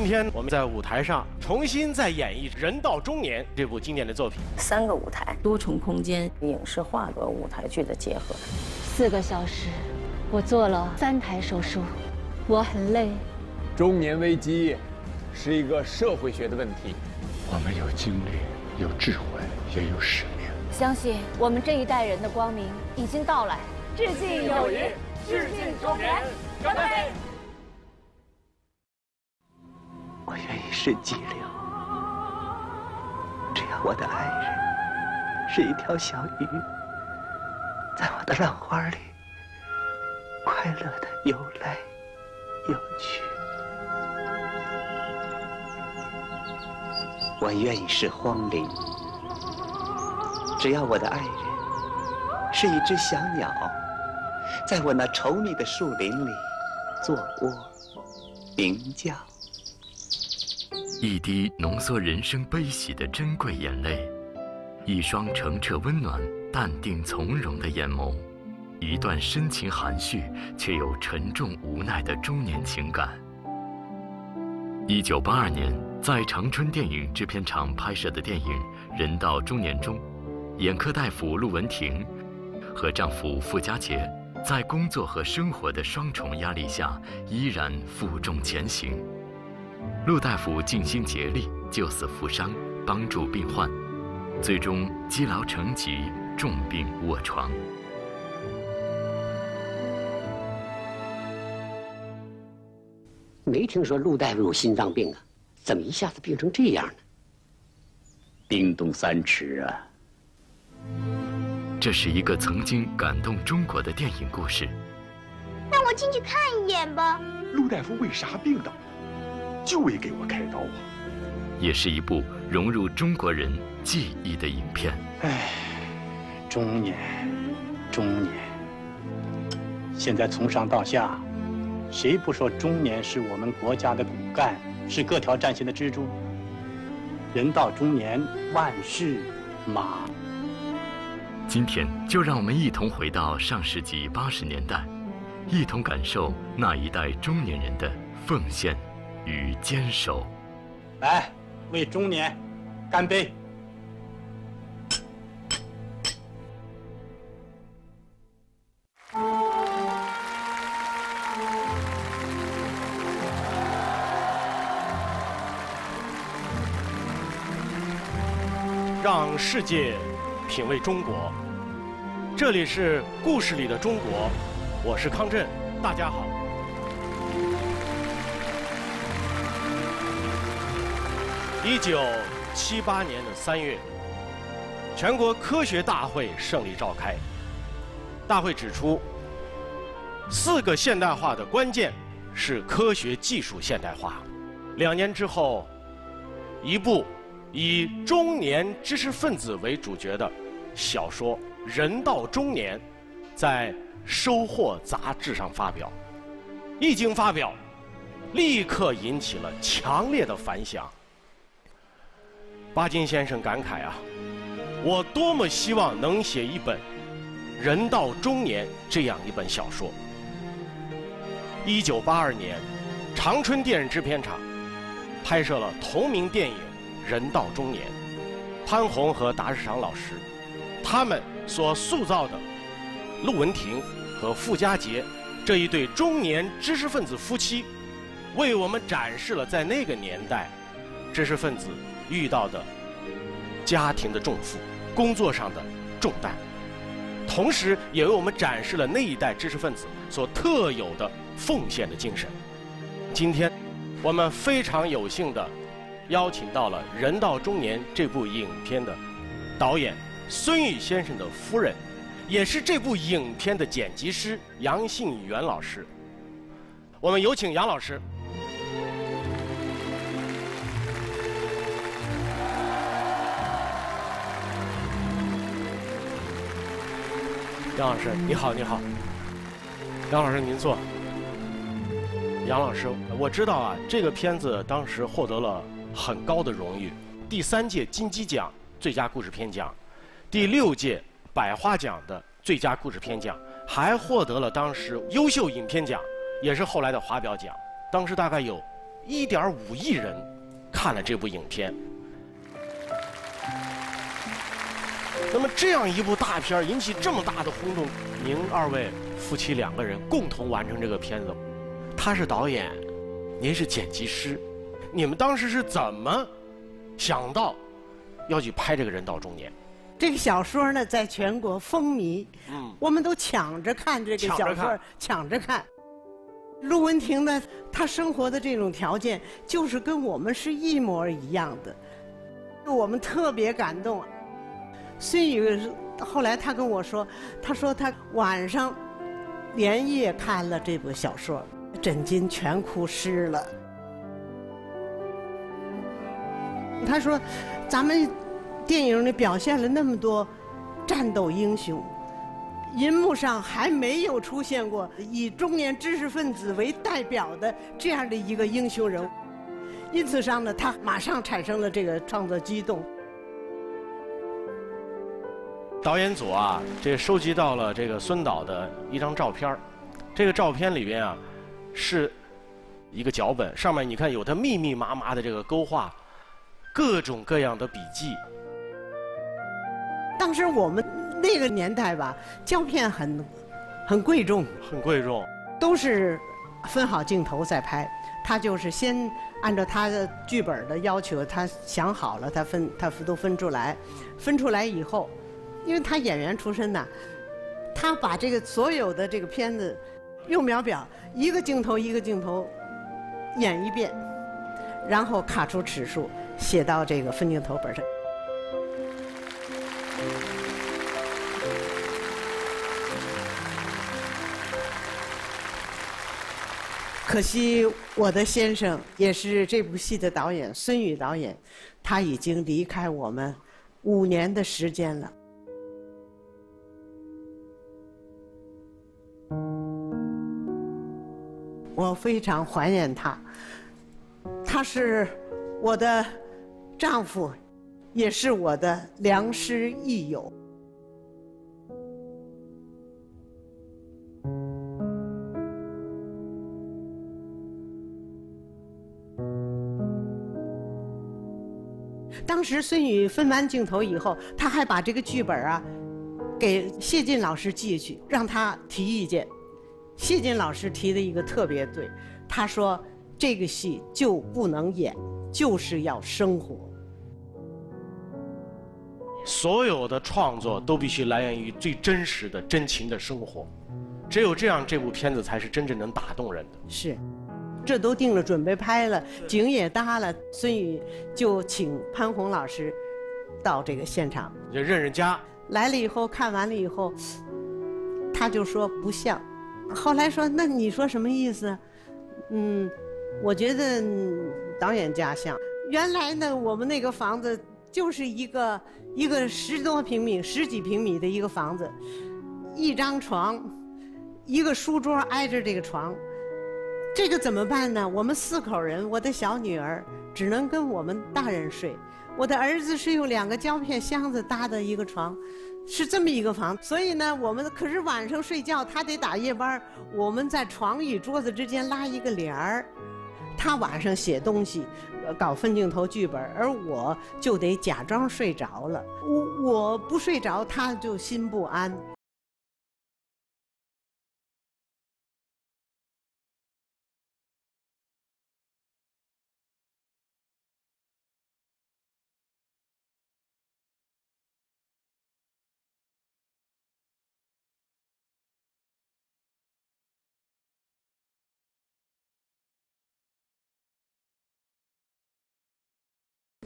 今天我们在舞台上重新再演绎《人到中年》这部经典的作品。三个舞台，多重空间，影视化和舞台剧的结合。四个小时，我做了三台手术，我很累。中年危机是一个社会学的问题。我们有精力，有智慧，也有使命。相信我们这一代人的光明已经到来。致敬友谊，致敬中年，干杯！我愿意是激流，只要我的爱人是一条小鱼，在我的浪花里快乐的游来游去。我愿意是荒林，只要我的爱人是一只小鸟，在我那稠密的树林里做窝鸣叫。一滴浓缩人生悲喜的珍贵眼泪，一双澄澈温暖、淡定从容的眼眸，一段深情含蓄却又沉重无奈的中年情感。一九八二年，在长春电影制片厂拍摄的电影《人到中年》中，眼科大夫陆文婷和丈夫傅家杰在工作和生活的双重压力下，依然负重前行。陆大夫尽心竭力救死扶伤，帮助病患，最终积劳成疾，重病卧床。没听说陆大夫有心脏病啊？怎么一下子病成这样呢？冰冻三尺啊！这是一个曾经感动中国的电影故事。让我进去看一眼吧。陆大夫为啥病倒？就为给我开刀啊！也是一部融入中国人记忆的影片。唉，中年，中年。现在从上到下，谁不说中年是我们国家的骨干，是各条战线的支柱？人到中年，万事马。今天就让我们一同回到上世纪八十年代，一同感受那一代中年人的奉献。与坚守，来为中年干杯！让世界品味中国，这里是故事里的中国，我是康震，大家好。一九七八年的三月，全国科学大会胜利召开。大会指出，四个现代化的关键是科学技术现代化。两年之后，一部以中年知识分子为主角的小说《人到中年》在《收获》杂志上发表。一经发表，立刻引起了强烈的反响。巴金先生感慨啊，我多么希望能写一本《人到中年》这样一本小说。一九八二年，长春电影制片厂拍摄了同名电影《人到中年》，潘虹和达世常老师，他们所塑造的陆文婷和傅家杰这一对中年知识分子夫妻，为我们展示了在那个年代知识分子。遇到的家庭的重负、工作上的重担，同时也为我们展示了那一代知识分子所特有的奉献的精神。今天，我们非常有幸的邀请到了《人到中年》这部影片的导演孙宇先生的夫人，也是这部影片的剪辑师杨信元老师。我们有请杨老师。杨老师，你好，你好。杨老师，您坐。杨老师，我知道啊，这个片子当时获得了很高的荣誉，第三届金鸡奖最佳故事片奖，第六届百花奖的最佳故事片奖，还获得了当时优秀影片奖，也是后来的华表奖。当时大概有一点五亿人看了这部影片。那么这样一部大片引起这么大的轰动，您二位夫妻两个人共同完成这个片子，他是导演，您是剪辑师，你们当时是怎么想到要去拍这个人到中年？这个小说呢，在全国风靡，嗯，我们都抢着看这个小说，抢着看抢着看。陆文婷呢，她生活的这种条件就是跟我们是一模一样的，我们特别感动。孙宇后来他跟我说，他说他晚上连夜看了这部小说，枕巾全哭湿了。他说，咱们电影里表现了那么多战斗英雄，银幕上还没有出现过以中年知识分子为代表的这样的一个英雄人物，因此上呢，他马上产生了这个创作激动。导演组啊，这收集到了这个孙导的一张照片儿这个照片里边啊，是一个脚本，上面你看有他密密麻麻的这个勾画，各种各样的笔记。当时我们那个年代吧，胶片很很贵重，很贵重，都是分好镜头再拍。他就是先按照他的剧本的要求，他想好了，他分他都分出来，分出来以后，因为他演员出身呐，他把这个所有的这个片子用秒表一个镜头一个镜头演一遍，然后卡出尺数，写到这个分镜头本上。可惜我的先生也是这部戏的导演孙宇导演，他已经离开我们五年的时间了。我非常怀念他，他是我的丈夫，也是我的良师益友。当时孙宇分完镜头以后，他还把这个剧本啊，给谢晋老师寄去，让他提意见。谢晋老师提的一个特别对，他说这个戏就不能演，就是要生活。所有的创作都必须来源于最真实的真情的生活，只有这样，这部片子才是真正能打动人的。是。这都定了，准备拍了，景也搭了，孙宇就请潘虹老师到这个现场，就认认家。来了以后，看完了以后，他就说不像。后来说，那你说什么意思？嗯，我觉得导演家像。原来呢，我们那个房子就是一个一个十多平米、十几平米的一个房子，一张床，一个书桌挨着这个床。这个怎么办呢？我们四口人，我的小女儿只能跟我们大人睡，我的儿子是用两个胶片箱子搭的一个床，是这么一个房。所以呢，我们可是晚上睡觉，他得打夜班，我们在床与桌子之间拉一个帘儿，他晚上写东西，搞分镜头剧本，而我就得假装睡着了。我我不睡着，他就心不安。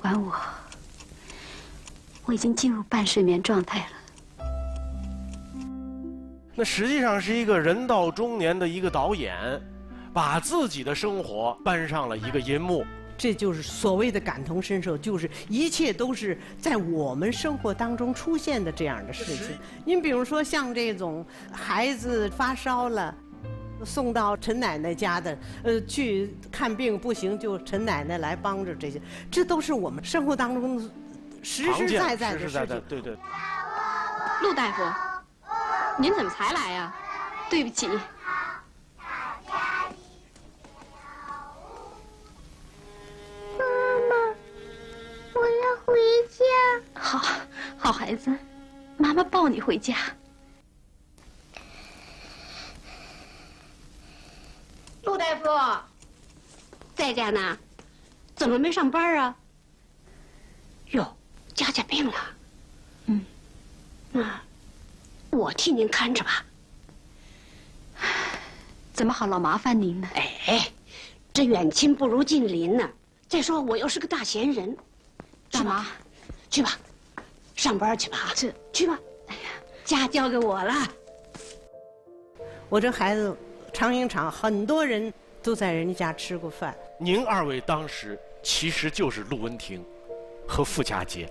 管我，我已经进入半睡眠状态了。那实际上是一个人到中年的一个导演，把自己的生活搬上了一个银幕。这就是所谓的感同身受，就是一切都是在我们生活当中出现的这样的事情。您比如说像这种孩子发烧了。送到陈奶奶家的，呃，去看病不行就陈奶奶来帮着这些，这都是我们生活当中实实在在的事情。对对。陆大夫，您怎么才来呀？对不起。妈妈，我要回家。好好孩子，妈妈抱你回家。陆大夫，在家呢？怎么没上班啊？哟，佳佳病了。嗯，那我替您看着吧。怎么好老麻烦您呢？哎，这远亲不如近邻呢。再说我又是个大闲人，大妈？去吧，上班去吧。这去吧。哎呀，家交给我了。我这孩子，长影厂很多人都在人家吃过饭。您二位当时其实就是陆文婷和傅家杰。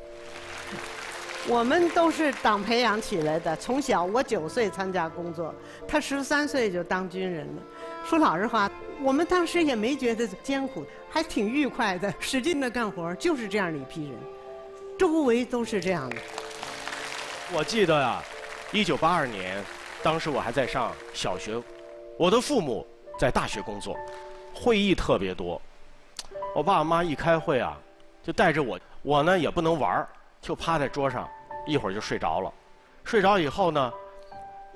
我们都是党培养起来的，从小我九岁参加工作，他十三岁就当军人了。说老实话，我们当时也没觉得艰苦，还挺愉快的，使劲的干活，就是这样的一批人，周围都是这样的。我记得呀，一九八二年，当时我还在上小学，我的父母在大学工作，会议特别多，我爸妈一开会啊，就带着我，我呢也不能玩儿。就趴在桌上，一会儿就睡着了。睡着以后呢，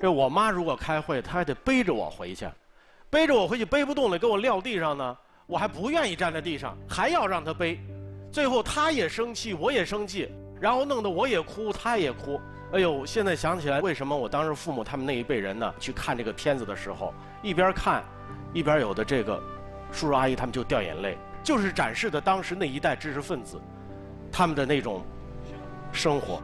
这我妈如果开会，她还得背着我回去，背着我回去背不动了，给我撂地上呢，我还不愿意站在地上，还要让她背。最后她也生气，我也生气，然后弄得我也哭，她也哭。哎呦，现在想起来，为什么我当时父母他们那一辈人呢，去看这个片子的时候，一边看，一边有的这个叔叔阿姨他们就掉眼泪，就是展示的当时那一代知识分子，他们的那种。生活，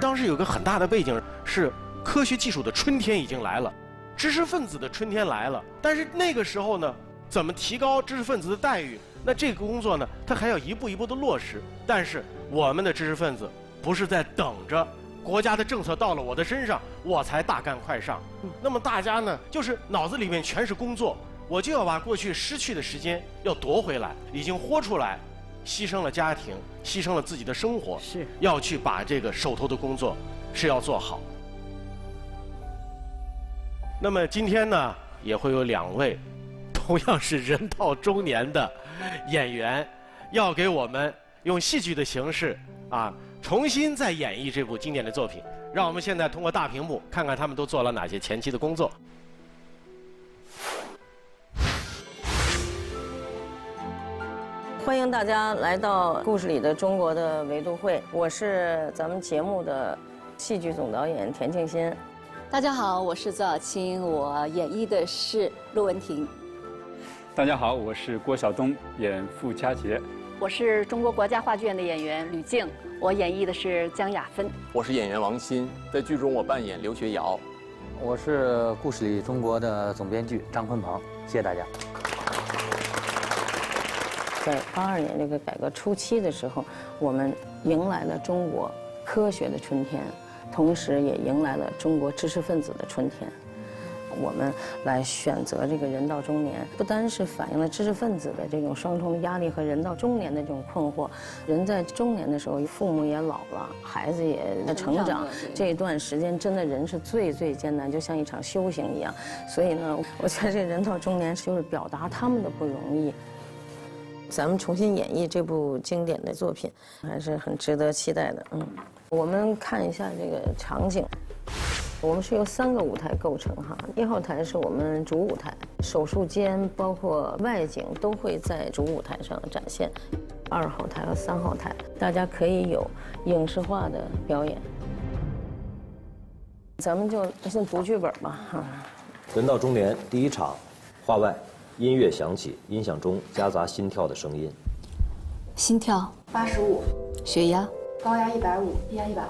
当时有个很大的背景是科学技术的春天已经来了，知识分子的春天来了。但是那个时候呢，怎么提高知识分子的待遇？那这个工作呢，它还要一步一步的落实。但是我们的知识分子不是在等着国家的政策到了我的身上，我才大干快上。那么大家呢，就是脑子里面全是工作，我就要把过去失去的时间要夺回来，已经豁出来。牺牲了家庭，牺牲了自己的生活，是要去把这个手头的工作是要做好。那么今天呢，也会有两位同样是人到中年的演员，要给我们用戏剧的形式啊，重新再演绎这部经典的作品。让我们现在通过大屏幕看看他们都做了哪些前期的工作。欢迎大家来到故事里的中国的维度会，我是咱们节目的戏剧总导演田庆新。大家好，我是左小青，我演绎的是陆文婷。大家好，我是郭晓东，演傅佳杰。我是中国国家话剧院的演员吕静，我演绎的是江雅芬。我是演员王鑫，在剧中我扮演刘学尧。我是故事里中国的总编剧张坤鹏，谢谢大家。在八二年这个改革初期的时候，我们迎来了中国科学的春天，同时也迎来了中国知识分子的春天。我们来选择这个人到中年，不单是反映了知识分子的这种双重压力和人到中年的这种困惑。人在中年的时候，父母也老了，孩子也成长，这一段时间真的人是最最艰难，就像一场修行一样。所以呢，我觉得这人到中年就是表达他们的不容易。咱们重新演绎这部经典的作品，还是很值得期待的。嗯，我们看一下这个场景。我们是由三个舞台构成哈，一号台是我们主舞台，手术间包括外景都会在主舞台上展现。二号台和三号台，大家可以有影视化的表演。咱们就先读剧本吧。哈。人到中年第一场，话外。音乐响起，音响中夹杂心跳的声音。心跳八十五，血压高压一百五，低压一百，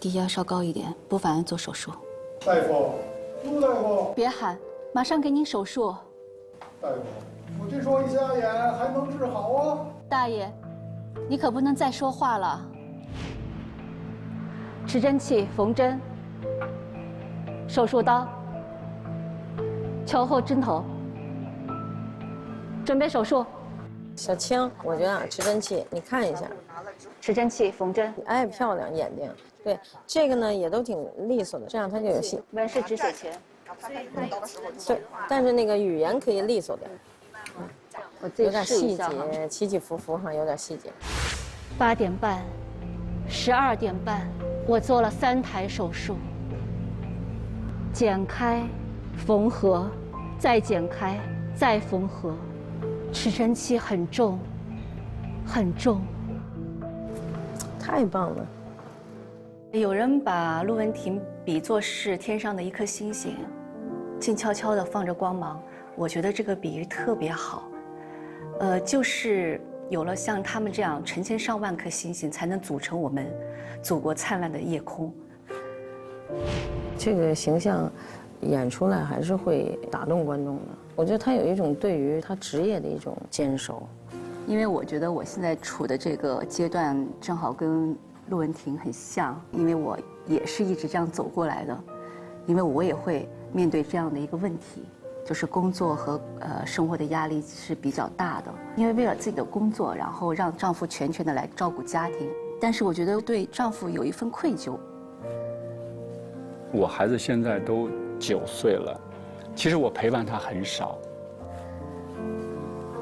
低压稍高一点，不妨做手术。大夫，陆大夫，别喊，马上给您手术。大夫，我这双瞎眼还能治好啊？大爷，你可不能再说话了。持针器，缝针，手术刀，球后针头。准备手术，小青，我觉得啊，持针器，你看一下，持针器缝针，哎，漂亮，眼睛，对，这个呢也都挺利索的，这样它就有戏。纹是止血钳，对，但是那个语言可以利索点，我自己有点细节，起起伏伏哈，有点细节。八点半，十二点半，我做了三台手术，剪开、缝合，再剪开、再缝合，持针器很重，很重。太棒了！有人把陆文婷比作是天上的一颗星星，静悄悄地放着光芒。我觉得这个比喻特别好。呃，就是有了像他们这样成千上万颗星星，才能组成我们祖国灿烂的夜空。这个形象演出来还是会打动观众的。我觉得他有一种对于他职业的一种坚守。因为我觉得我现在处的这个阶段正好跟陆文婷很像，因为我也是一直这样走过来的，因为我也会面对这样的一个问题，就是工作和呃生活的压力是比较大的。因为为了自己的工作，然后让丈夫全权的来照顾家庭，但是我觉得对丈夫有一份愧疚。我孩子现在都九岁了，其实我陪伴他很少。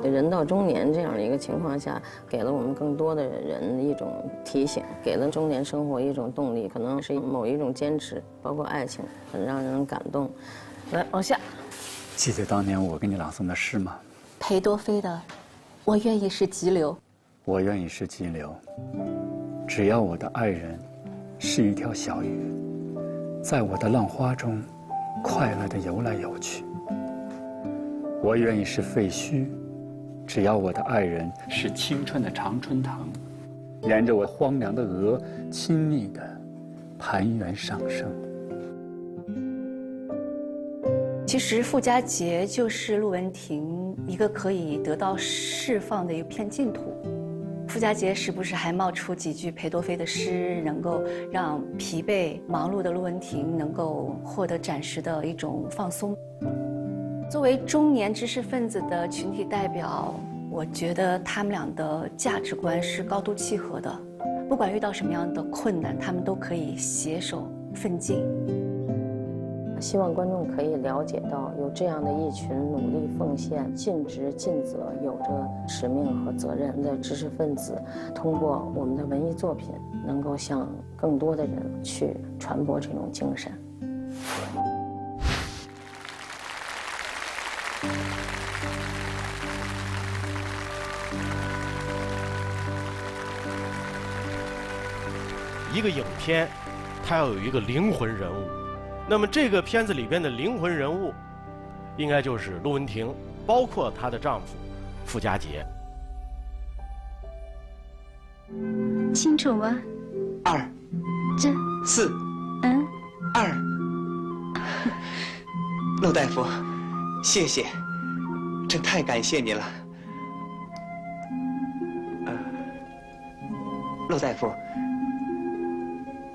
人到中年这样的一个情况下，给了我们更多的人一种提醒，给了中年生活一种动力，可能是某一种坚持，包括爱情，很让人感动。来，往下。记得当年我给你朗诵的诗吗？裴多菲的，我愿意是急流。我愿意是急流，只要我的爱人是一条小鱼，在我的浪花中快乐地游来游去。我愿意是废墟。只要我的爱人是青春的常春藤，沿着我荒凉的额，亲密的盘旋上升。其实傅家杰就是陆文婷一个可以得到释放的一片净土。傅家杰时不时还冒出几句裴多菲的诗，能够让疲惫忙碌的陆文婷能够获得暂时的一种放松。作为中年知识分子的群体代表，我觉得他们俩的价值观是高度契合的。不管遇到什么样的困难，他们都可以携手奋进。希望观众可以了解到，有这样的一群努力奉献、尽职尽责、有着使命和责任的知识分子，通过我们的文艺作品，能够向更多的人去传播这种精神。一个影片，它要有一个灵魂人物，那么这个片子里边的灵魂人物，应该就是陆文婷，包括她的丈夫傅家杰。清楚吗？二，这四，嗯，二。陆大夫，谢谢，真太感谢你了。陆大夫。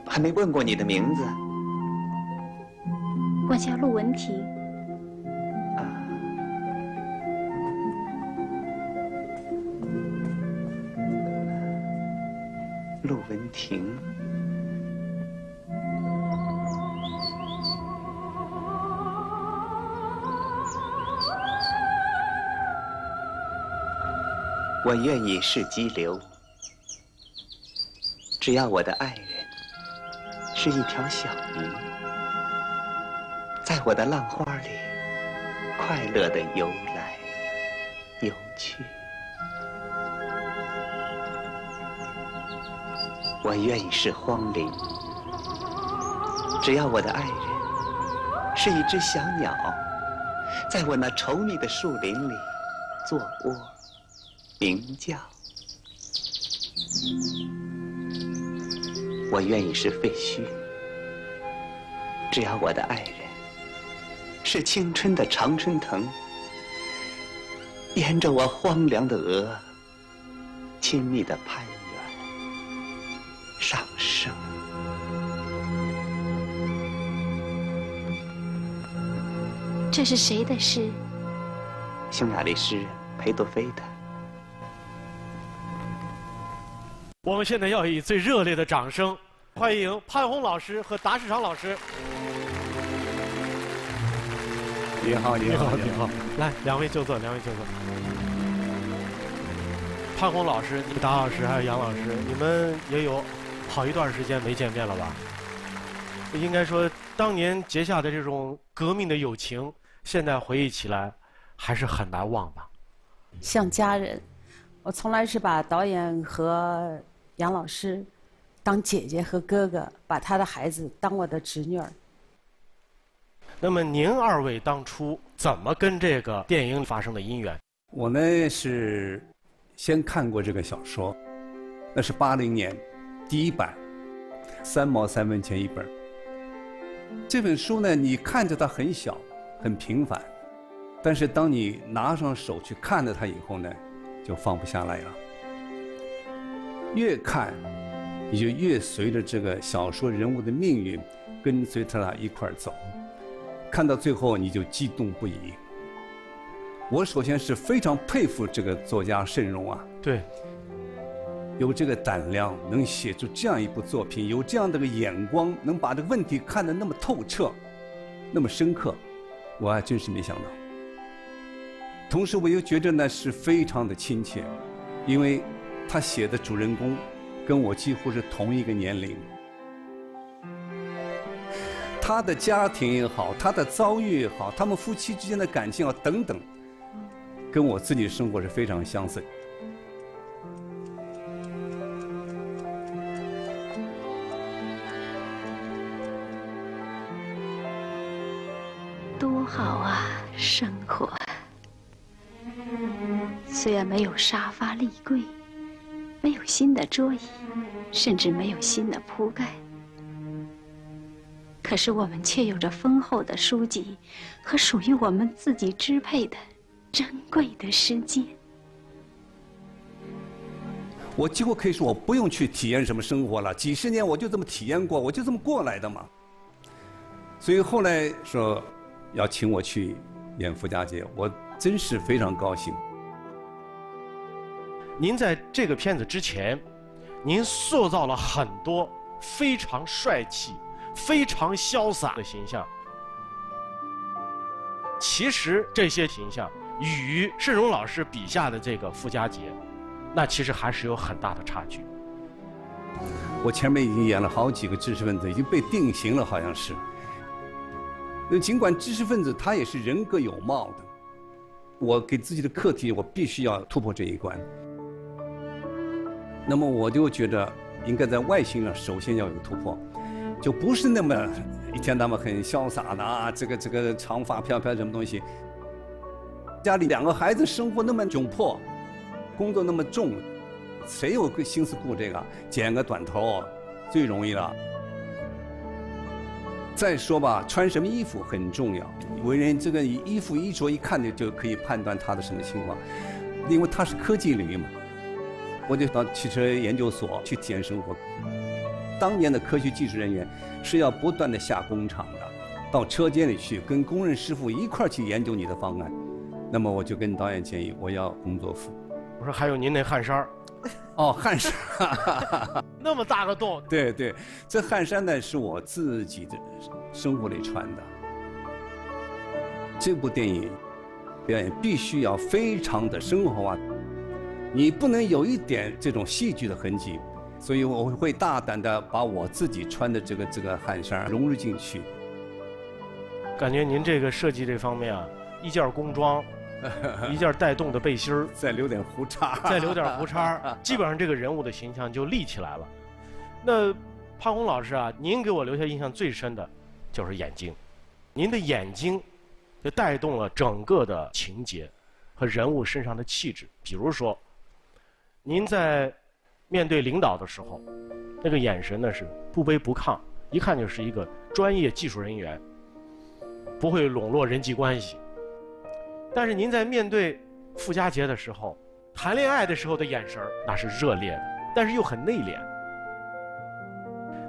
还没问过你的名字。我叫陆文婷。啊，陆文婷。我愿意是激流，只要我的爱人。是一条小鱼，在我的浪花里快乐的游来游去。我愿意是荒林，只要我的爱人是一只小鸟，在我那稠密的树林里做窝鸣叫。我愿意是废墟，只要我的爱人是青春的常春藤，沿着我荒凉的额，亲密的攀援上升。这是谁的诗？匈牙利诗人裴多菲的。我们现在要以最热烈的掌声，欢迎潘虹老师和达世昌老师。你好，你好，你好，来，两位就坐，两位就坐。潘虹老师、达老师还有杨老师，你们也有好一段时间没见面了吧？应该说，当年结下的这种革命的友情，现在回忆起来还是很难忘吧。像家人，我从来是把导演和杨老师当姐姐和哥哥，把他的孩子当我的侄女儿。那么您二位当初怎么跟这个电影发生的姻缘？我呢是先看过这个小说，那是八零年第一版，三毛三分钱一本。这本书呢，你看着它很小，很平凡，但是当你拿上手去看了它以后呢，就放不下来了。越看，你就越随着这个小说人物的命运，跟随他俩一块儿走。看到最后，你就激动不已。我首先是非常佩服这个作家慎荣啊，对，有这个胆量，能写出这样一部作品，有这样的个眼光，能把这个问题看得那么透彻，那么深刻，我还真是没想到。同时，我又觉得呢是非常的亲切，因为他写的主人公跟我几乎是同一个年龄。他的家庭也好，他的遭遇也好，他们夫妻之间的感情啊等等，跟我自己生活是非常相似。多好啊，生活！虽然没有沙发立柜，没有新的桌椅，甚至没有新的铺盖。可是我们却有着丰厚的书籍和属于我们自己支配的珍贵的时间。我几乎可以说，我不用去体验什么生活了，几十年我就这么体验过，我就这么过来的嘛。所以后来说要请我去演傅家杰，我真是非常高兴。您在这个片子之前，您塑造了很多非常帅气。非常潇洒的形象，其实这些形象与盛荣老师笔下的这个傅家杰，那其实还是有很大的差距。我前面已经演了好几个知识分子，已经被定型了，好像是。那尽管知识分子他也是人格有貌的，我给自己的课题，我必须要突破这一关。那么我就觉得，应该在外形上首先要有突破。就不是那么一天到晚很潇洒的啊，这个这个长发飘飘什么东西。家里两个孩子生活那么窘迫，工作那么重，谁有心思顾这个？剪个短头最容易了。再说吧，穿什么衣服很重要。为人这个衣服衣着一看就就可以判断他的什么情况，因为他是科技领域嘛。我就到汽车研究所去体验生活。当年的科学技术人员是要不断的下工厂的，到车间里去跟工人师傅一块儿去研究你的方案。那么我就跟导演建议，我要工作服。我说还有您那汗衫儿，哦，汗衫，那么大个洞。对对，这汗衫呢是我自己的生活里穿的。这部电影表演必须要非常的生活化，你不能有一点这种戏剧的痕迹。所以我会大胆的把我自己穿的这个这个汗衫融入进去。感觉您这个设计这方面啊，一件工装，一件带洞的背心儿，再留点胡茬，再留点胡茬，基本上这个人物的形象就立起来了。那潘虹老师啊，您给我留下印象最深的，就是眼睛。您的眼睛，就带动了整个的情节和人物身上的气质。比如说，您在。面对领导的时候，那个眼神呢是不卑不亢，一看就是一个专业技术人员，不会笼络人际关系。但是您在面对傅家杰的时候，谈恋爱的时候的眼神那是热烈的，但是又很内敛。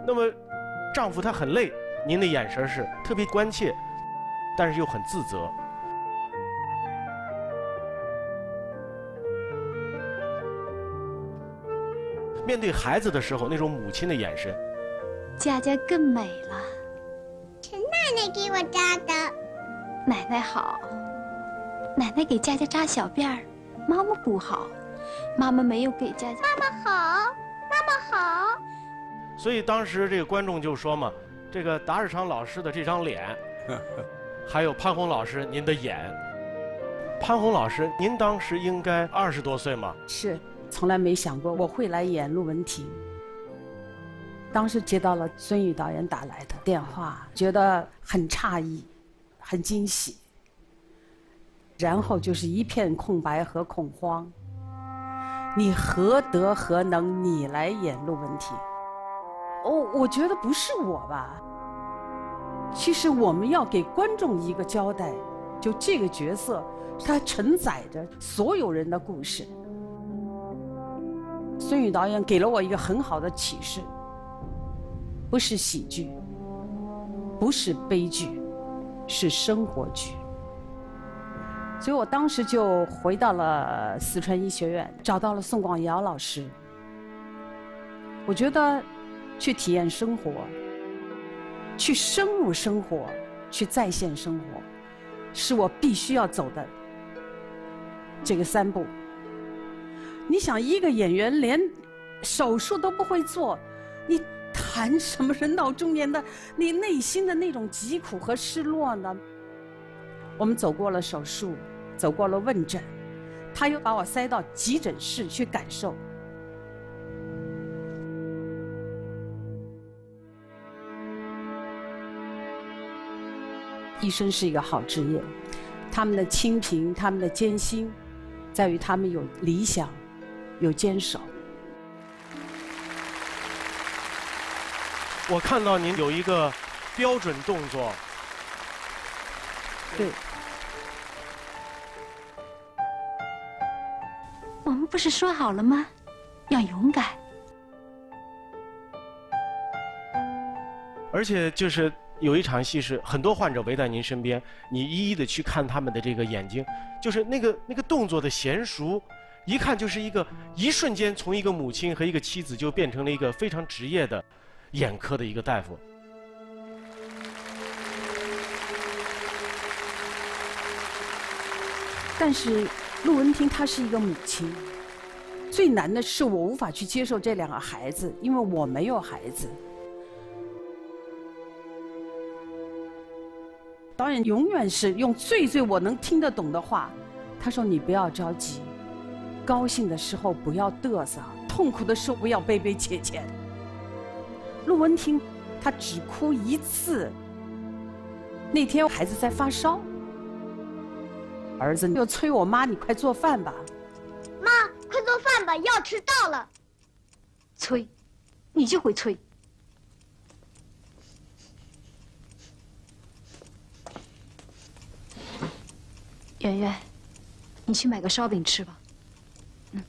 那么，丈夫他很累，您的眼神是特别关切，但是又很自责。面对孩子的时候，那种母亲的眼神，佳佳更美了。是奶奶给我扎的。奶奶好，奶奶给佳佳扎小辫儿，妈妈不好，妈妈没有给佳佳。妈妈好，妈妈好。所以当时这个观众就说嘛，这个达尔昌老师的这张脸，还有潘虹老师您的眼。潘虹老师，您当时应该二十多岁嘛？是，从来没想过我会来演陆文婷。当时接到了孙宇导演打来的电话，觉得很诧异，很惊喜。然后就是一片空白和恐慌。你何德何能？你来演陆文婷？哦，我觉得不是我吧。其实我们要给观众一个交代，就这个角色，它承载着所有人的故事。孙宇导演给了我一个很好的启示：不是喜剧，不是悲剧，是生活剧。所以我当时就回到了四川医学院，找到了宋广尧老师。我觉得，去体验生活，去深入生活，去再现生活，是我必须要走的这个三步。你想，一个演员连手术都不会做，你谈什么人到中年的你内心的那种疾苦和失落呢？我们走过了手术。走过了问诊，他又把我塞到急诊室去感受。医生是一个好职业，他们的清贫，他们的艰辛，在于他们有理想，有坚守。我看到您有一个标准动作，对。我们不是说好了吗？要勇敢。而且就是有一场戏是很多患者围在您身边，你一一的去看他们的这个眼睛，就是那个那个动作的娴熟，一看就是一个一瞬间从一个母亲和一个妻子就变成了一个非常职业的眼科的一个大夫。但是陆文婷她是一个母亲。最难的是我无法去接受这两个孩子，因为我没有孩子。导演永远是用最最我能听得懂的话，他说：“你不要着急，高兴的时候不要嘚瑟，痛苦的时候不要悲悲切切。”陆文婷，她只哭一次。那天孩子在发烧，儿子又催我妈：“你快做饭吧。”妈。快做饭吧，要迟到了。催，你就会催。圆圆，你去买个烧饼吃吧。嗯。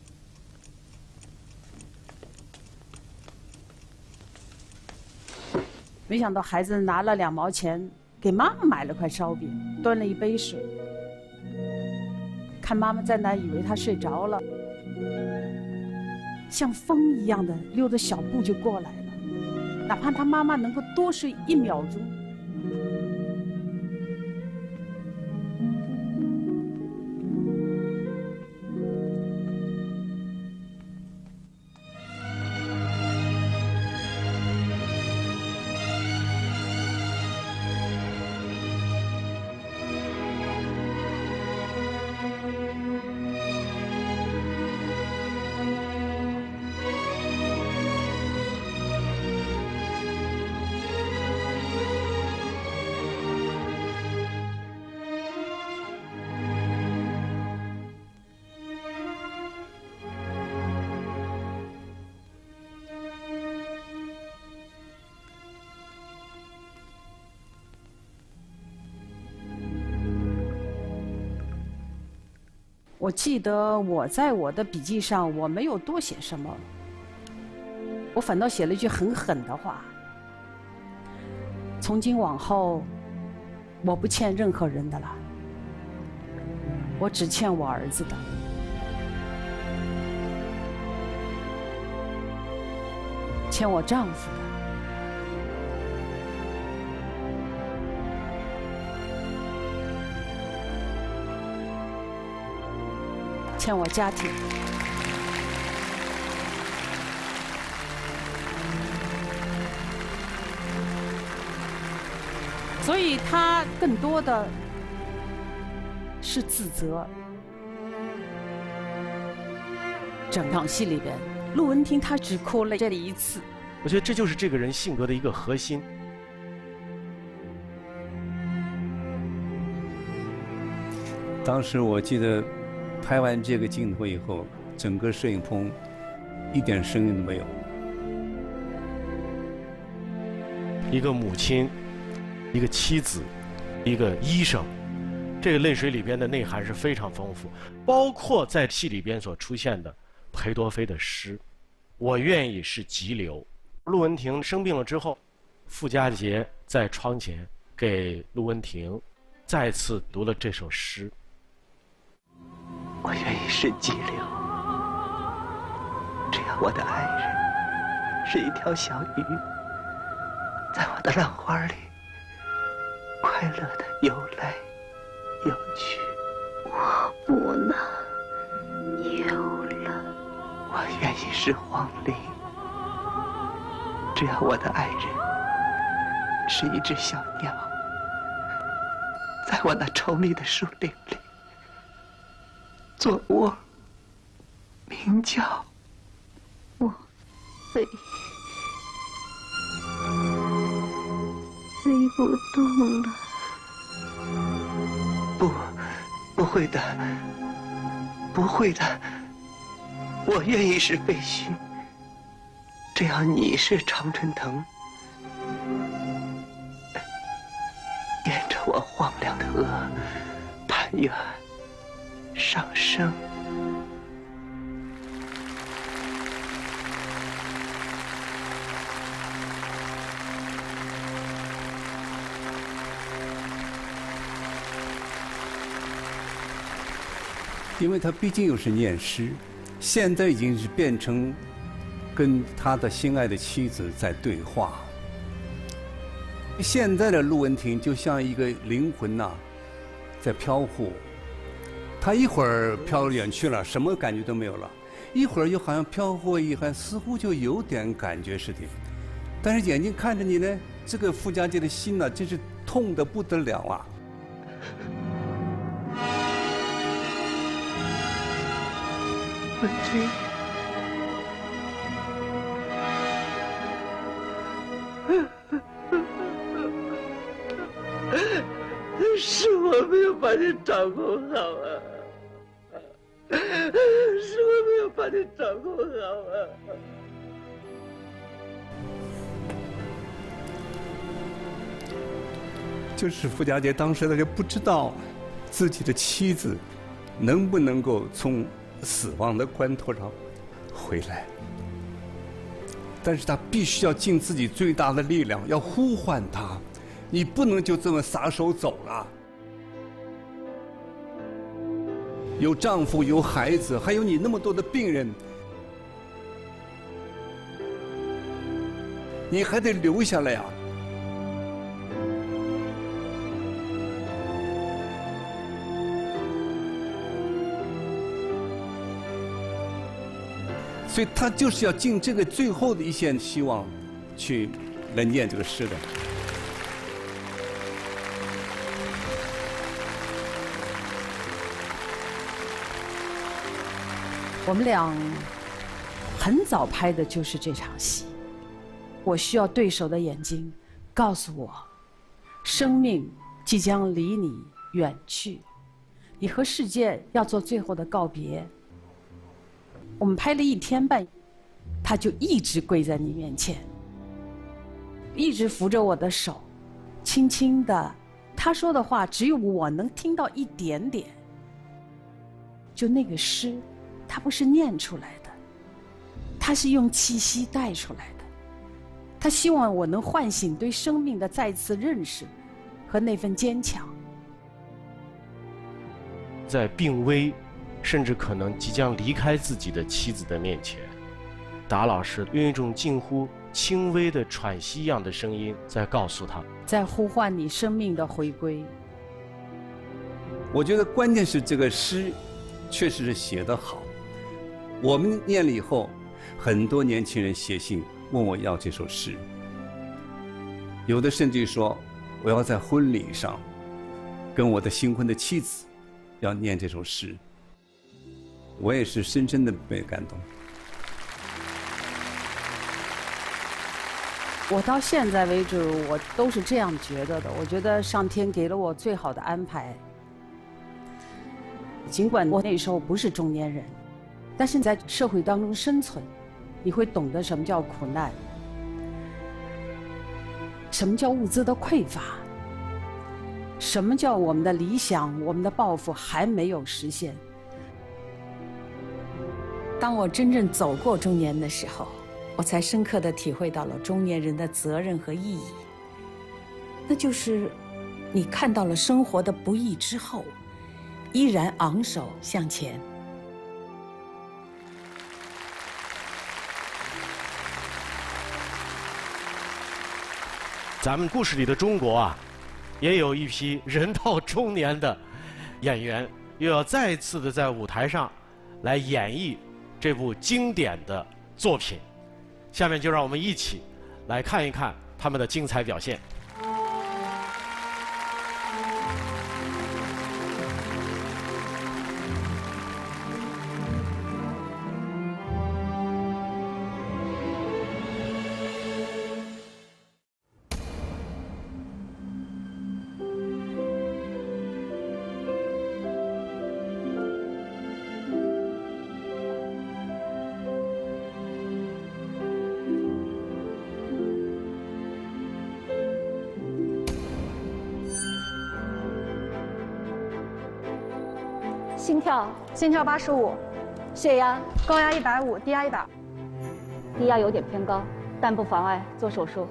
没想到孩子拿了两毛钱给妈妈买了块烧饼，端了一杯水，看妈妈在那，以为他睡着了。像风一样的溜着小步就过来了，哪怕他妈妈能够多睡一秒钟。记得我在我的笔记上我没有多写什么，我反倒写了一句很狠的话：从今往后，我不欠任何人的了，我只欠我儿子的，欠我丈夫的。我家庭。所以他更多的是自责。整场戏里边，陆文婷她只哭了这里一次。我觉得这就是这个人性格的一个核心。当时我记得拍完这个镜头以后，整个摄影棚一点声音都没有。一个母亲，一个妻子，一个医生，这个泪水里边的内涵是非常丰富，包括在戏里边所出现的裴多菲的诗：“我愿意是急流。”陆文婷生病了之后，傅家杰在窗前给陆文婷再次读了这首诗。我愿意是激流，只要我的爱人是一条小鱼，在我的浪花里快乐的游来游去。我不能游了。我愿意是黄鹂，只要我的爱人是一只小鸟，在我那稠密的树林里。做窝，鸣叫，我飞，飞不动了。不，不会的，不会的。我愿意是废墟，只要你是常春藤，沿着我荒凉的河攀援。上升，因为他毕竟又是念诗，现在已经是变成跟他的心爱的妻子在对话。现在的陆文婷就像一个灵魂呐，在飘忽。他一会儿飘远去了，什么感觉都没有了；一会儿又好像飘忽一般，似乎就有点感觉似的。但是眼睛看着你呢，这个傅家杰的心呢，真是痛得不得了啊！文君，是 我没有把你掌控好啊！是我没有把你掌控好啊！就是傅家杰当时他就不知道自己的妻子能不能够从死亡的关头上回来，但是他必须要尽自己最大的力量要呼唤他，你不能就这么撒手走了。有丈夫，有孩子，还有你那么多的病人，你还得留下来呀。所以他就是要尽这个最后的一线希望，去来念这个诗的。我们俩很早拍的就是这场戏。我需要对手的眼睛告诉我，生命即将离你远去，你和世界要做最后的告别。我们拍了一天半，他就一直跪在你面前，一直扶着我的手，轻轻的。他说的话只有我能听到一点点，就那个诗。他不是念出来的，他是用气息带出来的。他希望我能唤醒对生命的再次认识和那份坚强。在病危，甚至可能即将离开自己的妻子的面前，达老师用一种近乎轻微的喘息一样的声音在告诉他，在呼唤你生命的回归。我觉得关键是这个诗，确实是写得好。我们念了以后，很多年轻人写信问我要这首诗，有的甚至说：“我要在婚礼上跟我的新婚的妻子要念这首诗，我也是深深的被感动。我到现在为止，我都是这样觉得的。我觉得上天给了我最好的安排。尽管我那时候不是中年人，但是在社会当中生存，你会懂得什么叫苦难，什么叫物资的匮乏，什么叫我们的理想、我们的抱负还没有实现。当我真正走过中年的时候，我才深刻的体会到了中年人的责任和意义。那就是你看到了生活的不易之后，依然昂首向前。咱们故事里的中国啊，也有一批人到中年的演员，又要再次的在舞台上来演绎这部经典的作品。下面就让我们一起来看一看他们的精彩表现。心跳八十五，血压高压一百五，低压一百，低压有点偏高，但不妨碍做手术。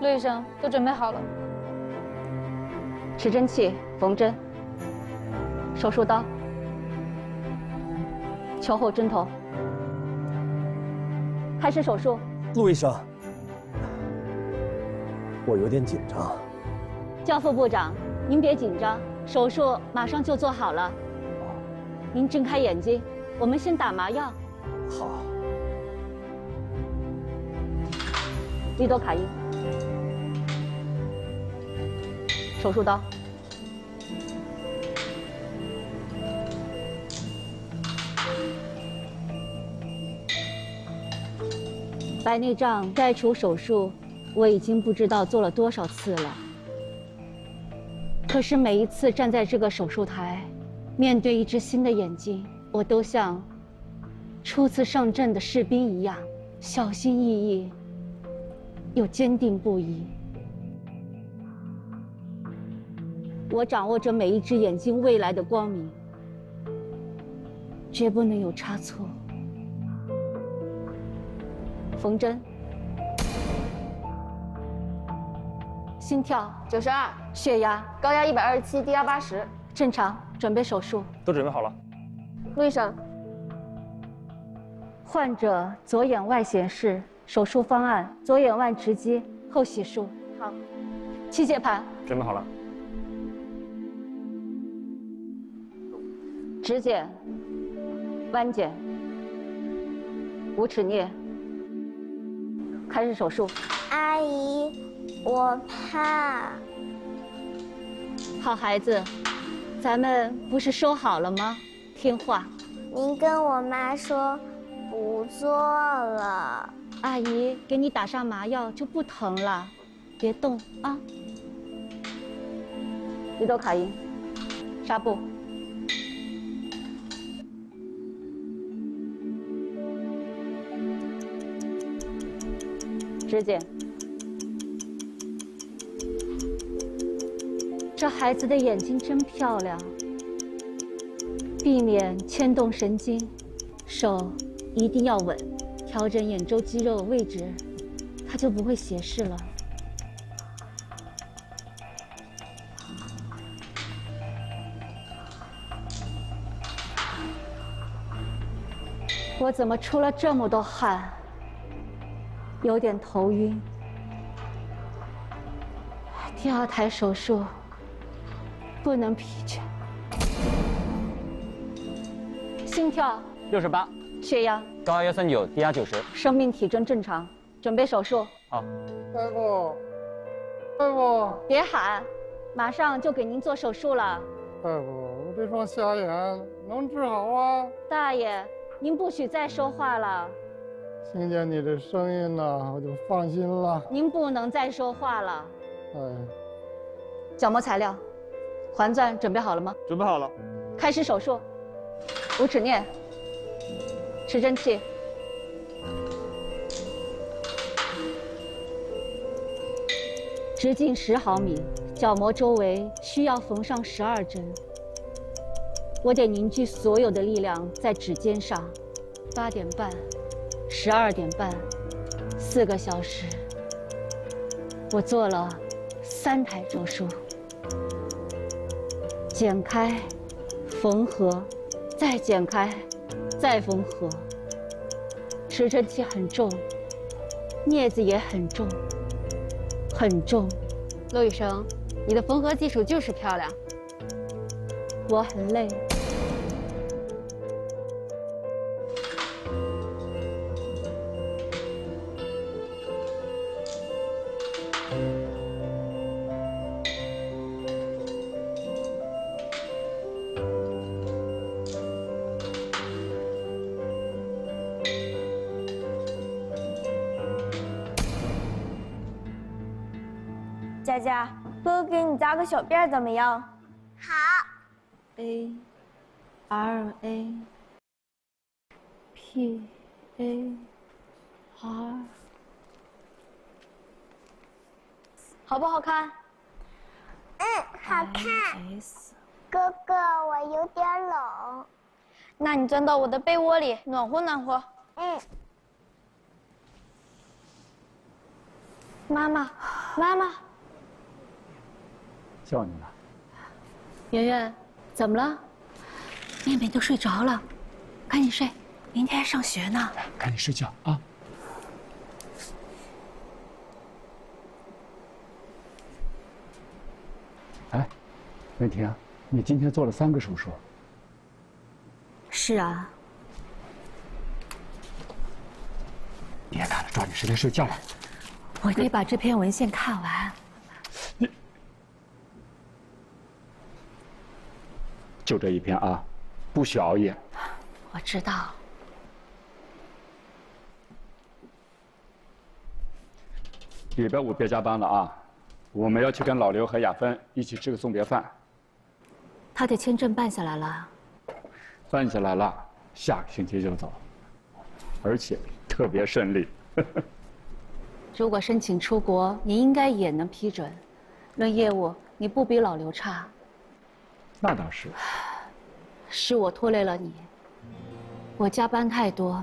陆医生，都准备好了。持针器，缝针，手术刀，球后针头，开始手术。陆医生，我有点紧张。教副部长，您别紧张，手术马上就做好了。您睁开眼睛，我们先打麻药。好。利多卡因，手术刀，白内障摘除手术，我已经不知道做了多少次了。可是每一次站在这个手术台。面对一只新的眼睛，我都像初次上阵的士兵一样，小心翼翼又坚定不移。我掌握着每一只眼睛未来的光明，绝不能有差错。缝针，心跳九十二，血压高压一百二十七，低压八十，正常。准备手术，都准备好了。陆医生，患者左眼外显视手术方案：左眼外直击后洗术。好，器械盘准备好了。指剪、弯剪、无齿镊，开始手术。阿姨，我怕。好孩子。咱们不是说好了吗？听话。您跟我妈说不做了。阿姨给你打上麻药就不疼了，别动啊。你走卡因，纱布，指检。这孩子的眼睛真漂亮，避免牵动神经，手一定要稳，调整眼周肌肉位置，他就不会斜视了。我怎么出了这么多汗？有点头晕。第二台手术。不能疲倦。心跳六十八，血压高压幺三九，低压九十，生命体征正常，准备手术。好，大夫，大夫，别喊，马上就给您做手术了。大夫，我这双瞎眼能治好啊？大爷，您不许再说话了。听见你的声音呢，我就放心了。您不能再说话了。哎，角膜材料，环钻准备好了吗？准备好了。开始手术。无齿镊，持针器。直径十毫米，角膜周围需要缝上十二针。我得凝聚所有的力量在指尖上。八点半，十二点半，四个小时。我做了三台手术，剪开，缝合，再剪开，再缝合。持针器很重，镊子也很重。很重，陆医生，你的缝合技术就是漂亮。我很累。小辫怎么样？好。A R A P A R，好不好看？嗯，好看。哥哥，我有点冷。那你钻到我的被窝里，暖和暖和。嗯。妈妈，妈妈。叫你呢，圆圆，怎么了？妹妹都睡着了，赶紧睡，明天还上学呢。赶紧睡觉啊！哎，文婷，你今天做了三个手术。是啊。别看了，抓紧时间睡觉吧。我得把这篇文献看完。就这一篇啊，不许熬夜。我知道。礼拜五别加班了啊！我们要去跟老刘和雅芬一起吃个送别饭。他的签证办下来了。办下来了，下个星期就走，而且特别顺利。如果申请出国，你应该也能批准。论业务，你不比老刘差。那倒是。是我拖累了你。我加班太多，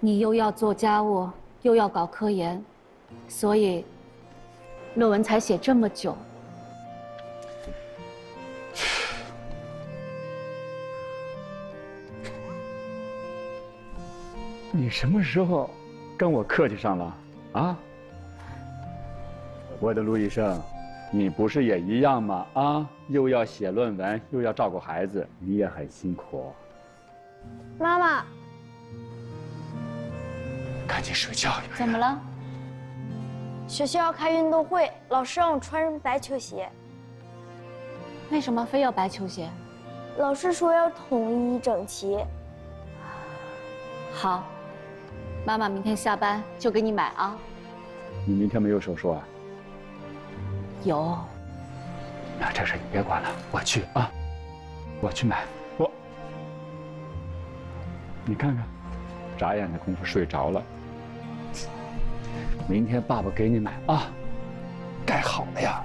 你又要做家务，又要搞科研，所以论文才写这么久。你什么时候跟我客气上了啊？我的陆医生。你不是也一样吗？啊，又要写论文，又要照顾孩子，你也很辛苦。妈妈，赶紧睡觉。怎么了？学校要开运动会，老师让我穿白球鞋。为什么非要白球鞋？老师说要统一整齐。好，妈妈明天下班就给你买啊。你明天没有手术啊？有，那这事你别管了，我去啊，我去买。我，你看看，眨眼的功夫睡着了。明天爸爸给你买啊，盖好了呀。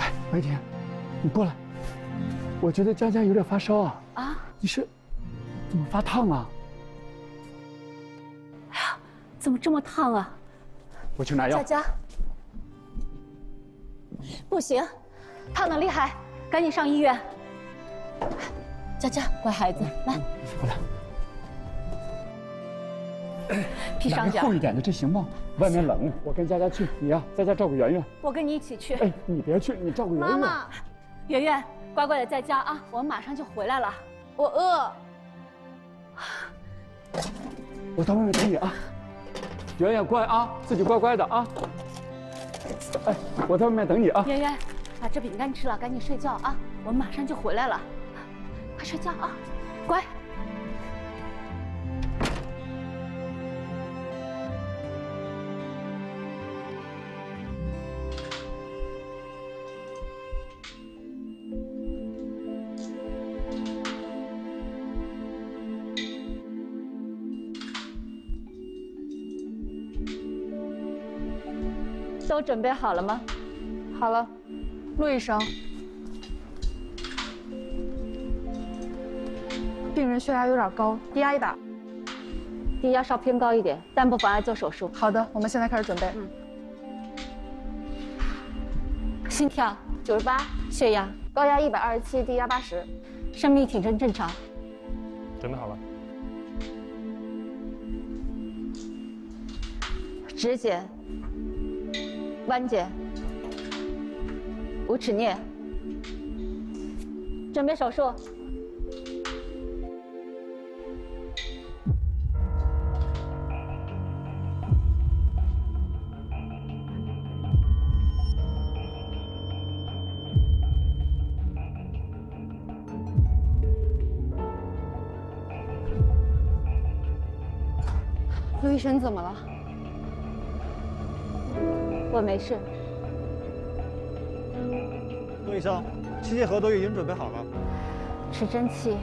哎，白天，你过来，我觉得佳佳有点发烧啊。啊。你是怎么发烫啊？哎呀，怎么这么烫啊？我去拿药。佳佳，不行，烫的厉害，赶紧上医院。佳佳，乖孩子，来，过来。披上点。厚一点的，这行吗？外面冷，我跟佳佳去，你呀在家照顾圆圆。我跟你一起去。哎，你别去，你照顾圆圆。妈妈，圆圆，乖乖的在家啊，我们马上就回来了。我饿。我到外面等你啊，圆圆乖啊，自己乖乖的啊。哎，我在外面等你啊。圆圆，把这饼干吃了，赶紧睡觉啊，我们马上就回来了，快睡觉啊，乖。准备好了吗？好了，陆医生，病人血压有点高，低压一百，低压稍偏高一点，但不妨碍做手术。好的，我们现在开始准备。嗯。心跳九十八，血压高压一百二十七，低压八十，生命体征正常。准备好了。指检。弯姐，无齿念，准备手术。陆医生怎么了？我没事。陆医生，气切盒都已经准备好了。持针器。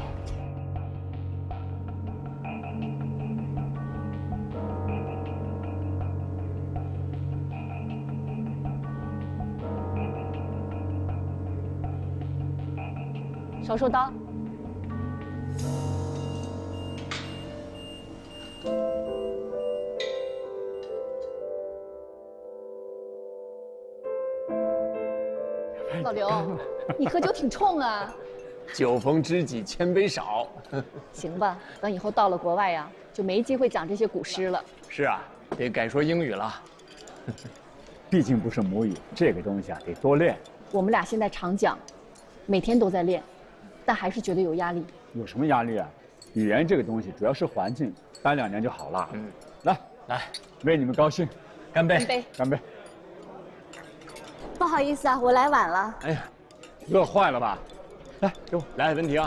手术刀。你喝酒挺冲啊！酒逢知己千杯少。行吧，等以后到了国外呀，就没机会讲这些古诗了。是啊，得改说英语了。毕竟不是母语，这个东西啊，得多练。我们俩现在常讲，每天都在练，但还是觉得有压力。有什么压力啊？语言这个东西主要是环境，待两年就好了。嗯，来来，为你们高兴，干杯！干杯！干杯！不好意思啊，我来晚了。哎呀，饿坏了吧？来，给我来，文婷，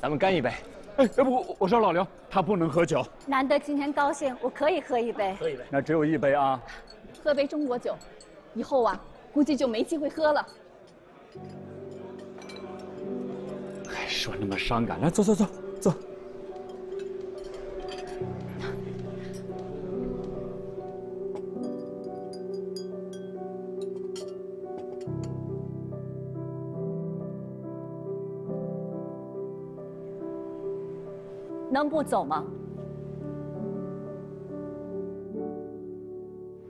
咱们干一杯。哎，要不我说老刘，他不能喝酒。难得今天高兴，我可以喝一杯。喝一杯。那只有一杯啊。喝杯中国酒，以后啊，估计就没机会喝了。还说那么伤感，来，坐坐坐坐。能不走吗？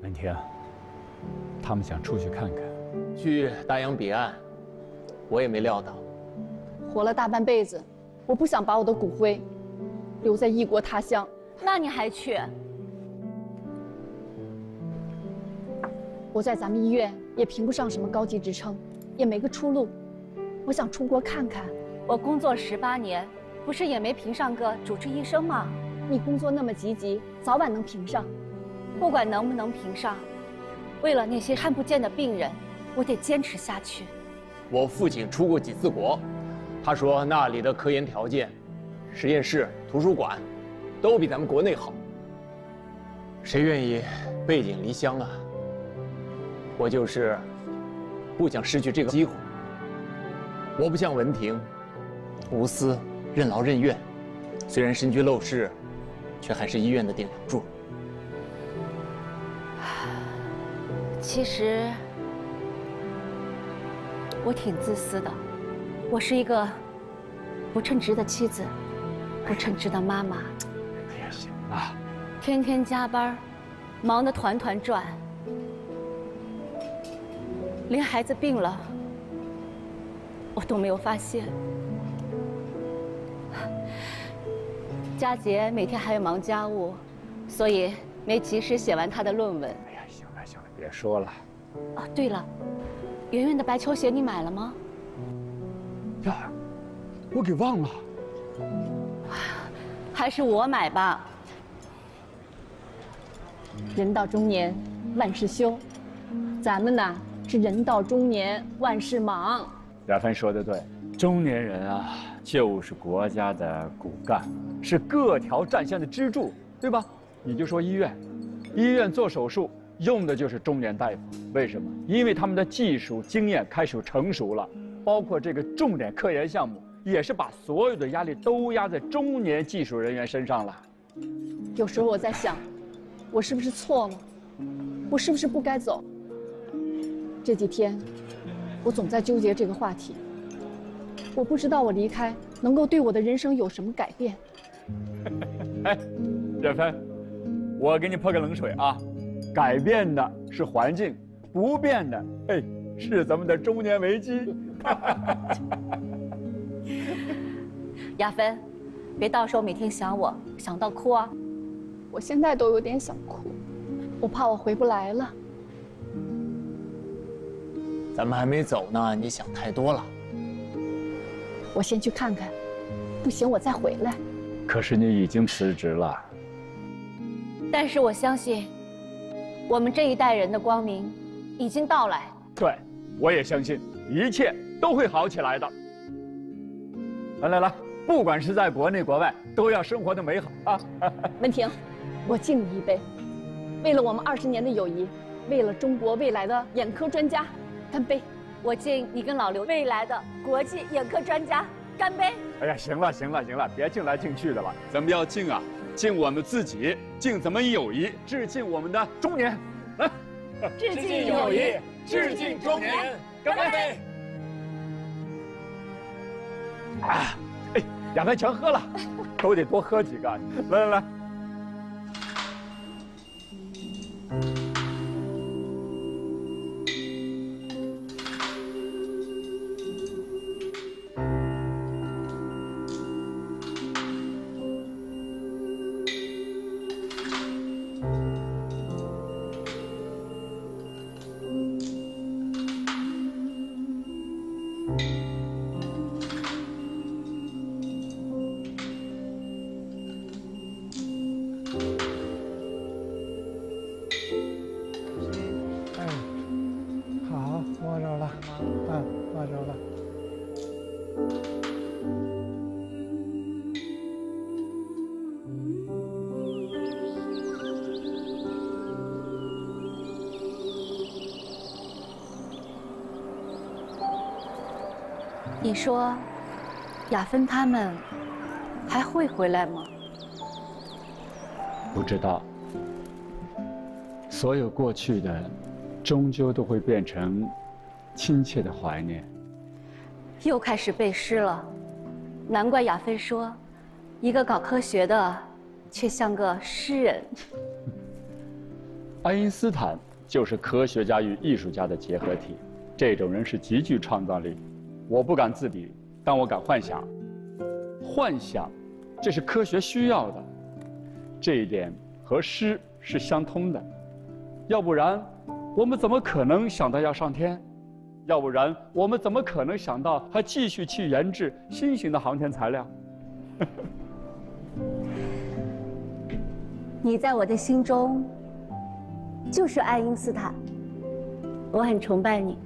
文婷，他们想出去看看，去大洋彼岸，我也没料到。活了大半辈子，我不想把我的骨灰留在异国他乡。那你还去？我在咱们医院也评不上什么高级职称，也没个出路。我想出国看看。我工作十八年。不是也没评上个主治医生吗？你工作那么积极，早晚能评上。不管能不能评上，为了那些看不见的病人，我得坚持下去。我父亲出过几次国，他说那里的科研条件、实验室、图书馆，都比咱们国内好。谁愿意背井离乡啊？我就是不想失去这个机会。我不像文婷，无私。任劳任怨，虽然身居陋室，却还是医院的顶梁柱。其实我挺自私的，我是一个不称职的妻子，不称职的妈妈。哎呀，行了，天天加班，忙得团团转，连孩子病了，我都没有发现。佳杰每天还要忙家务，所以没及时写完他的论文。哎呀，行了行了，别说了。啊，对了，圆圆的白球鞋你买了吗？呀，我给忘了。还是我买吧。人到中年，万事休。咱们呢是人到中年，万事忙。亚芬说的对，中年人啊，就是国家的骨干，是各条战线的支柱，对吧？你就说医院，医院做手术用的就是中年大夫，为什么？因为他们的技术经验开始成熟了，包括这个重点科研项目，也是把所有的压力都压在中年技术人员身上了。有时候我在想，我是不是错了？我是不是不该走？这几天，我总在纠结这个话题。我不知道我离开能够对我的人生有什么改变。哎，任芬，我给你泼个冷水啊！改变的是环境，不变的，嘿，是咱们的中年危机。亚芬，别到时候每天想我想到哭啊！我现在都有点想哭，我怕我回不来了。咱们还没走呢，你想太多了。我先去看看，不行我再回来。可是你已经辞职了。但是我相信，我们这一代人的光明已经到来。对，我也相信，一切都会好起来的。来来来，不管是在国内国外，都要生活的美好啊！文婷，我敬你一杯，为了我们二十年的友谊，为了中国未来的眼科专家。干杯！我敬你跟老刘未来的国际眼科专家，干杯！哎呀，行了行了行了，别敬来敬去的了，咱们要敬啊，敬我们自己，敬咱们友谊，致敬我们的中年，来，致敬友谊，致敬中年，干杯！啊，哎，两杯全喝了，都得多喝几个，来来来。说，雅芬他们还会回来吗？不知道。所有过去的，终究都会变成亲切的怀念。又开始背诗了，难怪雅芬说，一个搞科学的，却像个诗人。爱因斯坦就是科学家与艺术家的结合体，这种人是极具创造力。我不敢自比，但我敢幻想。幻想，这是科学需要的，这一点和诗是相通的。要不然，我们怎么可能想到要上天？要不然，我们怎么可能想到还继续去研制新型的航天材料？你在我的心中就是爱因斯坦，我很崇拜你。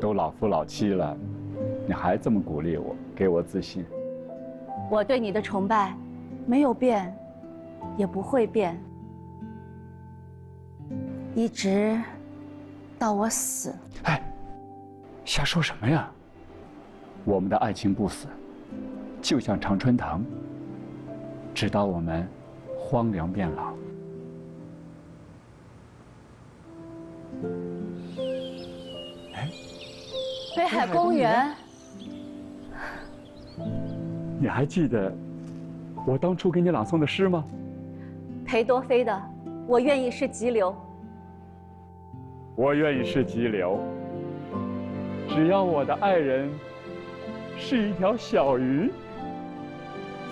都老夫老妻了，你还这么鼓励我，给我自信。我对你的崇拜没有变，也不会变，一直到我死。哎，瞎说什么呀？我们的爱情不死，就像常春藤，直到我们荒凉变老。北海公园，你还记得我当初给你朗诵的诗吗？裴多菲的《我愿意是急流》。我愿意是急流，只要我的爱人是一条小鱼，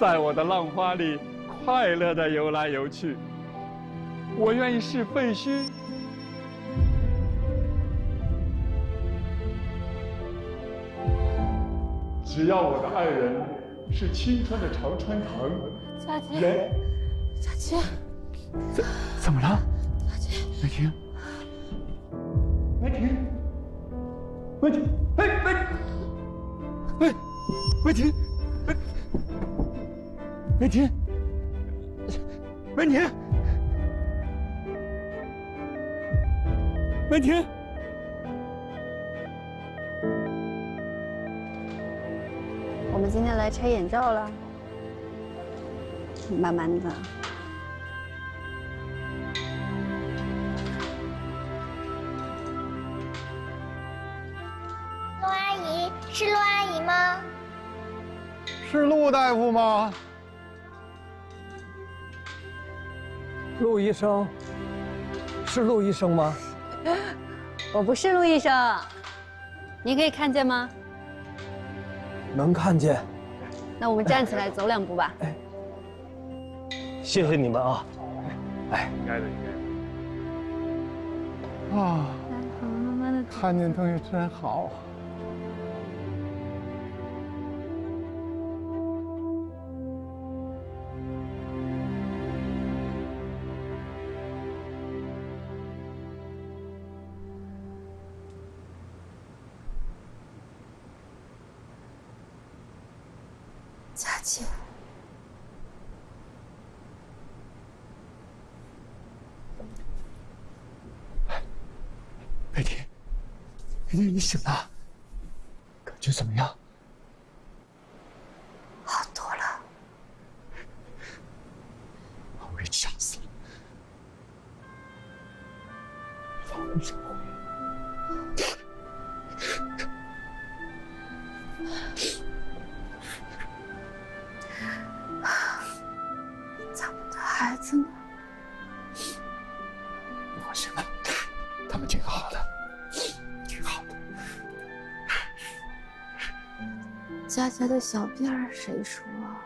在我的浪花里快乐的游来游去。我愿意是废墟。只要我的爱人是青春的常春藤，佳琪，佳琪，怎怎么了？佳琪，梅婷，梅婷，梅婷，哎梅，梅，梅婷，梅，梅婷，梅婷，梅婷。我们今天来拆眼罩了，慢慢的。陆阿姨是陆阿姨吗？是陆大夫吗？陆医生，是陆医生吗？我不是陆医生，您可以看见吗？能看见。那我们站起来走两步吧。谢谢你们啊！哎，应该的，应该的。啊，看见东西真好。醒了，感觉怎么样？佳佳的小辫儿谁梳啊？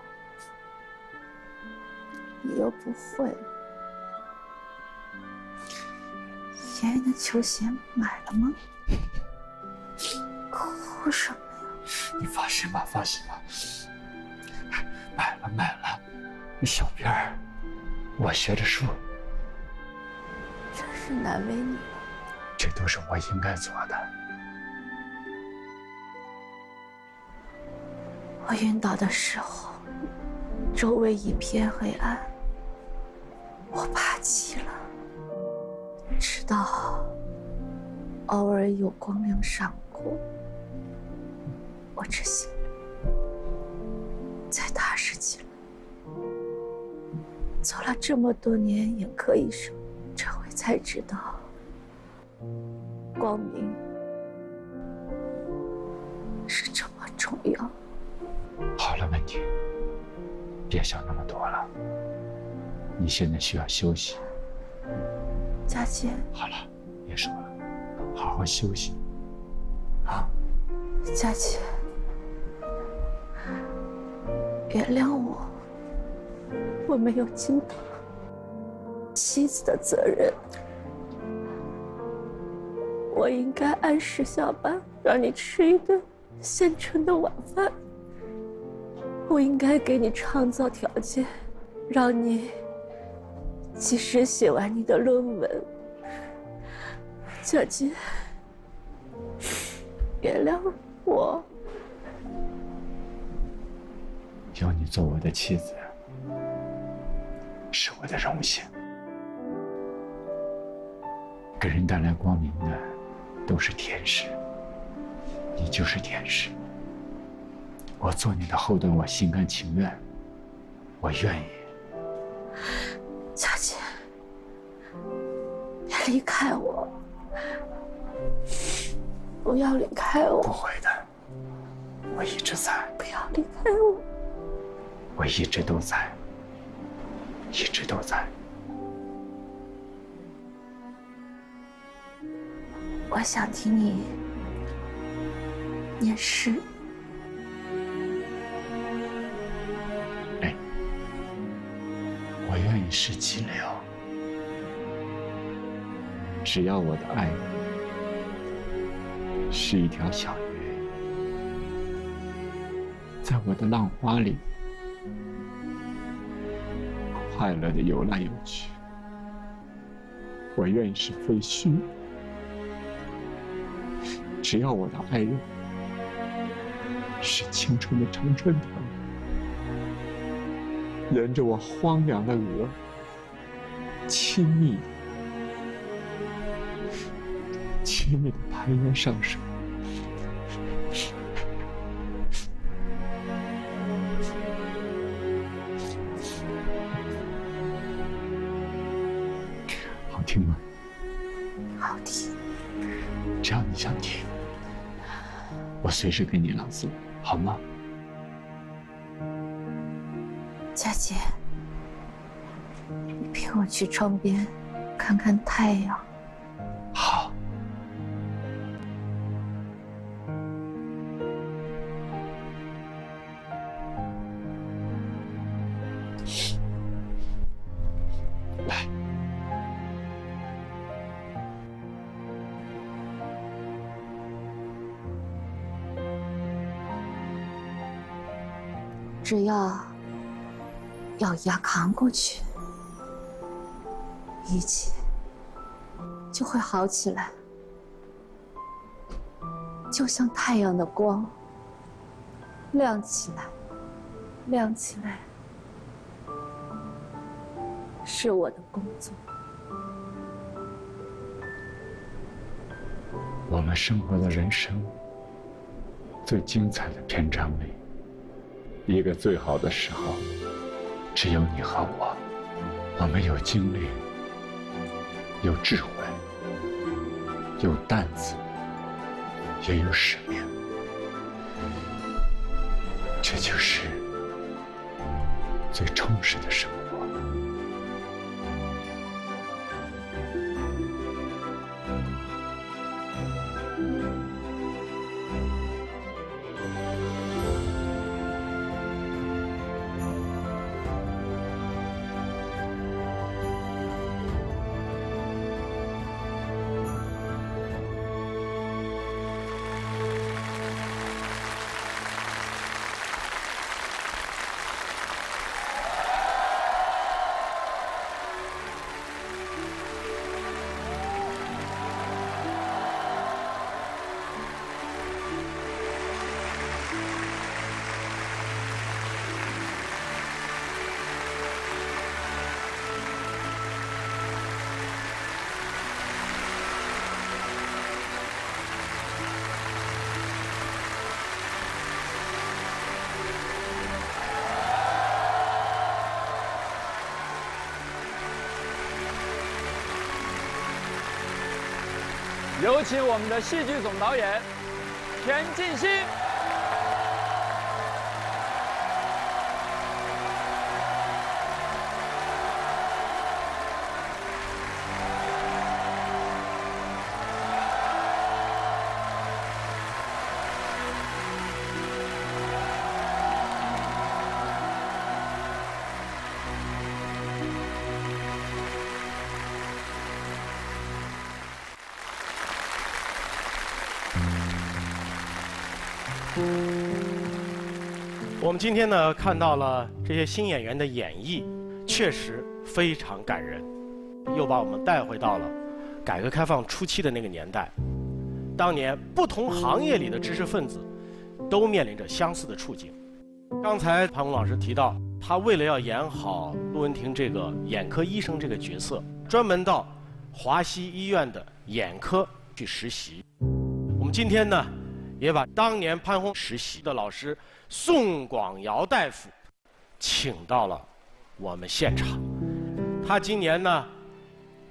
你又不会。爷爷的球鞋买了吗？哭什么呀？你放心吧，放心吧。买了买了，那小辫儿，我学着梳，真是难为你了。这都是我应该做的。我晕倒的时候，周围一片黑暗，我怕极了。直到偶尔有光亮闪过，我这心才踏实起来。走了这么多年眼科医生，这回才知道，光明你现在需要休息。佳琪，好了，别说了，好好休息。啊，佳琪，原谅我，我没有尽到妻子的责任。我应该按时下班，让你吃一顿现成的晚饭。我应该给你创造条件，让你及时写完你的论文。佳姐，原谅我。有你做我的妻子，是我的荣幸。给人带来光明的，都是天使。你就是天使。我做你的后盾，我心甘情愿，我愿意。佳姐，别离开我，不要离开我。不会的，我一直在。不要离开我，我一直都在，一直都在。我想听你念诗。是激流，只要我的爱人是一条小鱼，在我的浪花里快乐的游来游去。我愿意是废墟，只要我的爱人是青春的常春藤，沿着我荒凉的额，亲密、亲密的攀援上升。好听吗？好听。只要你想听，我随时给你朗诵，好吗？佳姐，你陪我去窗边看看太阳。好。来，只要咬牙扛过去，一切就会好起来，就像太阳的光，亮起来，亮起来，是我的工作。我们生活的人生最精彩的篇章里，一个最好的时候，只有你和我。我们有经历，有智慧，有担子，也有使命。这就是最充实的生活。有请我们的戏剧总导演田沁鑫。今天呢看到了这些新演员的演绎，确实非常感人，又把我们带回到了改革开放初期的那个年代。当年不同行业里的知识分子都面临着相似的处境。刚才潘虹老师提到，他为了要演好陆文婷这个眼科医生这个角色，专门到华西医院的眼科去实习。我们今天呢，也把当年潘虹实习的老师宋广尧大夫请到了我们现场。他今年呢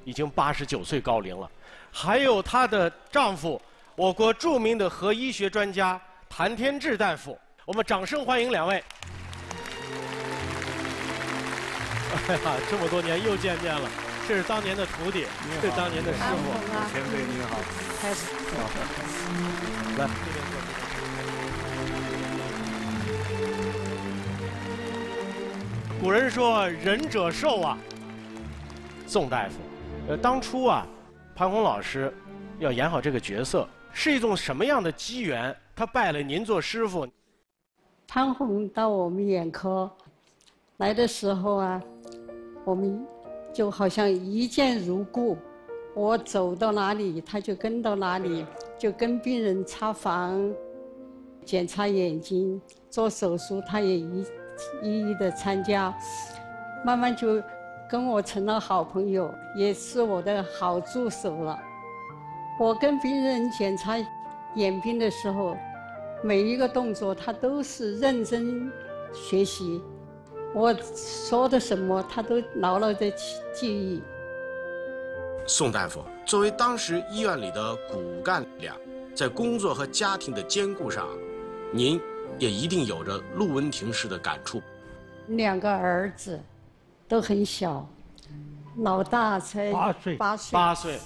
已经八十九岁高龄了，还有她的丈夫，我国著名的核医学专家谭天志大夫。我们掌声欢迎两位。哎呀，这么多年又见面了，这是当年的徒弟，是当年的师傅。前辈您好，开始。来，古人说“仁者寿”啊，宋大夫，呃，当初啊，潘虹老师要演好这个角色，是一种什么样的机缘？他拜了您做师傅。潘虹到我们眼科来的时候啊，我们就好像一见如故。我走到哪里，他就跟到哪里，就跟病人查房、检查眼睛、做手术，他也一一一的参加。慢慢就跟我成了好朋友，也是我的好助手了。我跟病人检查眼病的时候，每一个动作他都是认真学习，我说的什么他都牢牢的记记忆。宋大夫作为当时医院里的骨干力量，在工作和家庭的兼顾上，您也一定有着陆文婷式的感触。两个儿子都很小，老大才八岁，八岁，八岁，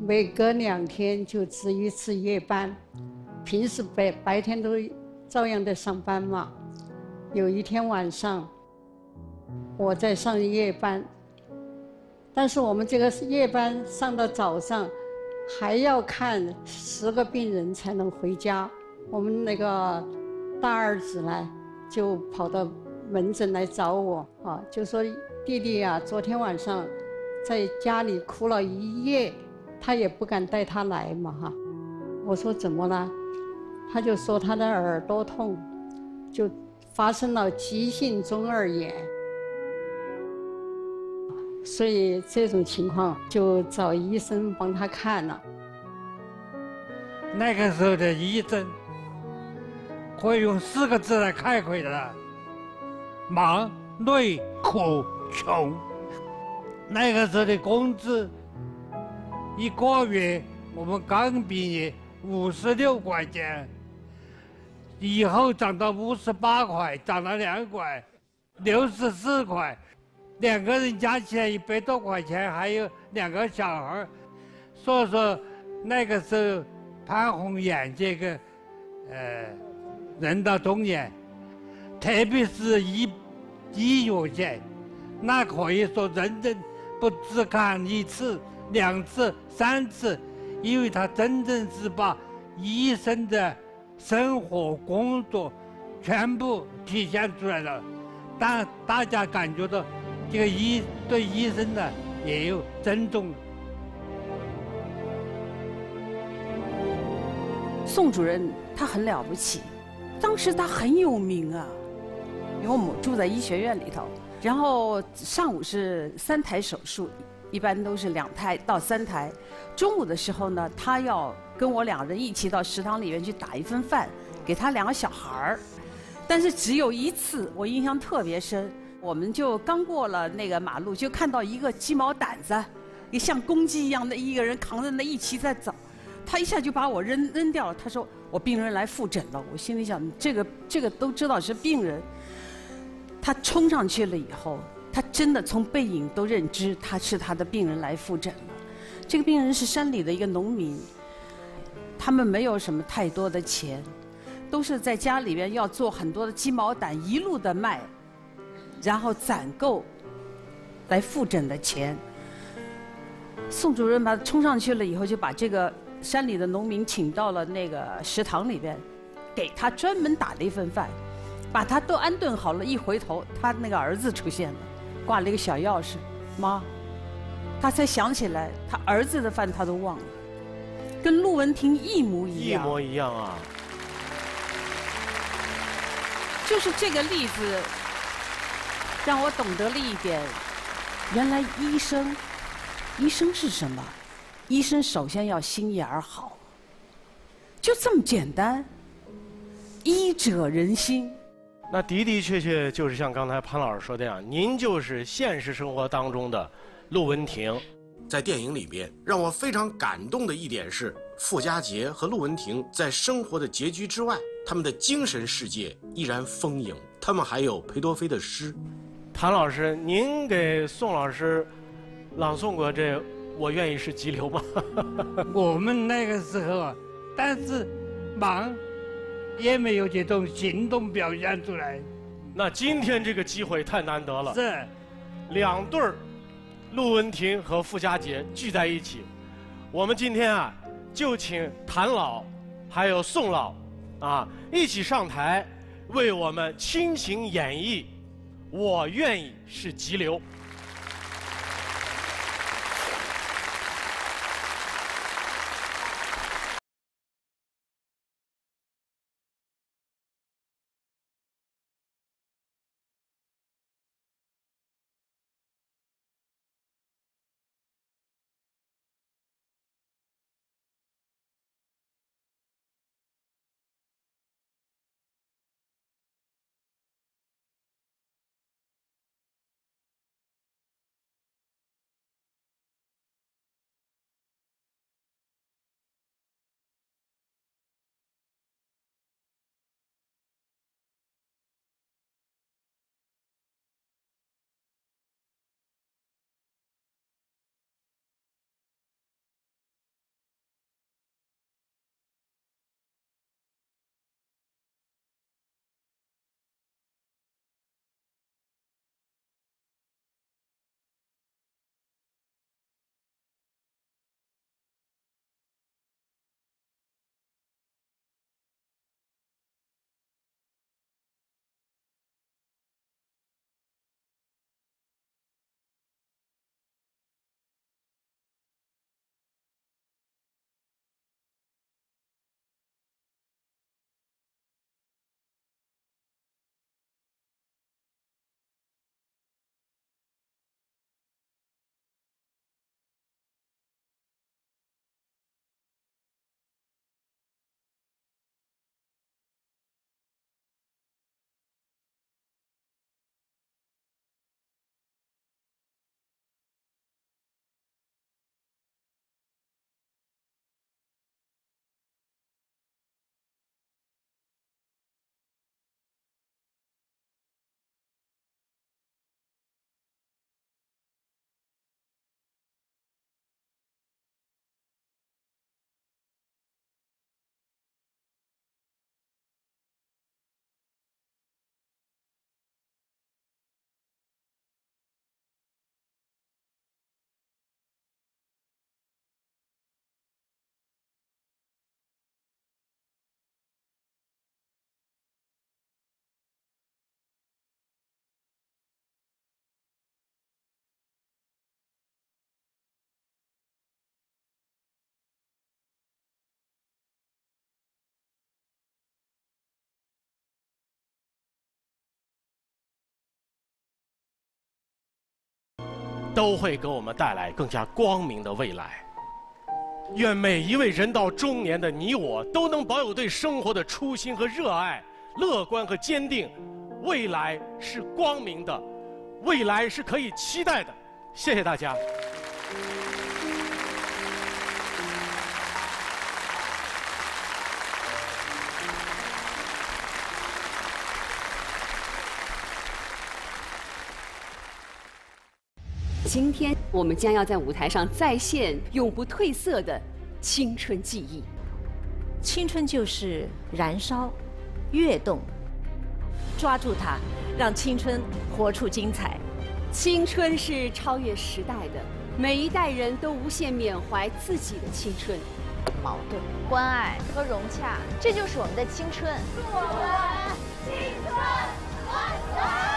每隔两天就值一次夜班，平时白白天都照样在上班嘛。有一天晚上，我在上夜班。但是我们这个夜班上到早上，还要看十个病人才能回家。我们那个大儿子呢，就跑到门诊来找我啊，就说弟弟呀，昨天晚上在家里哭了一夜，他也不敢带他来嘛哈。我说怎么了？他就说他的耳朵痛，就发生了急性中耳炎。所以这种情况就找医生帮他看了。那个时候的医生，我用四个字来概括的：忙、累、苦、穷。那个时候的工资，一个月我们刚毕业五十六块钱，以后涨到五十八块，涨了两块，六十四块。两个人加起来一百多块钱，还有两个小孩所以说那个时候潘虹演这个，呃，人到中年，特别是医医药界，那可以说认真不只看一次、两次、三次，因为他真正是把医生的生活工作全部体现出来了，但大家感觉到。这个医对医生呢也有尊重。宋主任他很了不起，当时他很有名啊，因为我们住在医学院里头，然后上午是三台手术，一般都是两台到三台，中午的时候呢，他要跟我两人一起到食堂里面去打一份饭，给他两个小孩儿，但是只有一次，我印象特别深。我们就刚过了那个马路，就看到一个鸡毛掸子，也像公鸡一样的一个人扛着那一起在走，他一下就把我扔扔掉了。他说：“我病人来复诊了。”我心里想：这个这个都知道是病人。他冲上去了以后，他真的从背影都认知他是他的病人来复诊了。这个病人是山里的一个农民，他们没有什么太多的钱，都是在家里边要做很多的鸡毛掸，一路的卖。然后攒够来复诊的钱。宋主任把他冲上去了以后，就把这个山里的农民请到了那个食堂里边，给他专门打了一份饭，把他都安顿好了。一回头，他那个儿子出现了，挂了一个小钥匙，妈，他才想起来，他儿子的饭他都忘了，跟陆文婷一模一样。一模一样啊！就是这个例子。让我懂得了一点，原来医生，医生是什么？医生首先要心眼儿好，就这么简单。医者仁心。那的的确确就是像刚才潘老师说的样，您就是现实生活当中的陆文婷。在电影里边，让我非常感动的一点是，傅家杰和陆文婷在生活的拮据之外，他们的精神世界依然丰盈。他们还有裴多菲的诗。谭老师，您给宋老师朗诵过这“我愿意是急流”吗？我们那个时候啊，但是忙也没有这种行动表现出来。那今天这个机会太难得了。是，两对儿，陆文婷和傅家杰聚在一起。我们今天啊，就请谭老还有宋老啊一起上台，为我们倾情演绎《我愿意是急流》。都会给我们带来更加光明的未来。愿每一位人到中年的你我都能保有对生活的初心和热爱，乐观和坚定。未来是光明的，未来是可以期待的。谢谢大家。今天我们将要在舞台上再现永不褪色的青春记忆。青春就是燃烧、跃动，抓住它，让青春活出精彩。青春是超越时代的，每一代人都无限缅怀自己的青春。矛盾、关爱和融洽，这就是我们的青春。祝我们青春。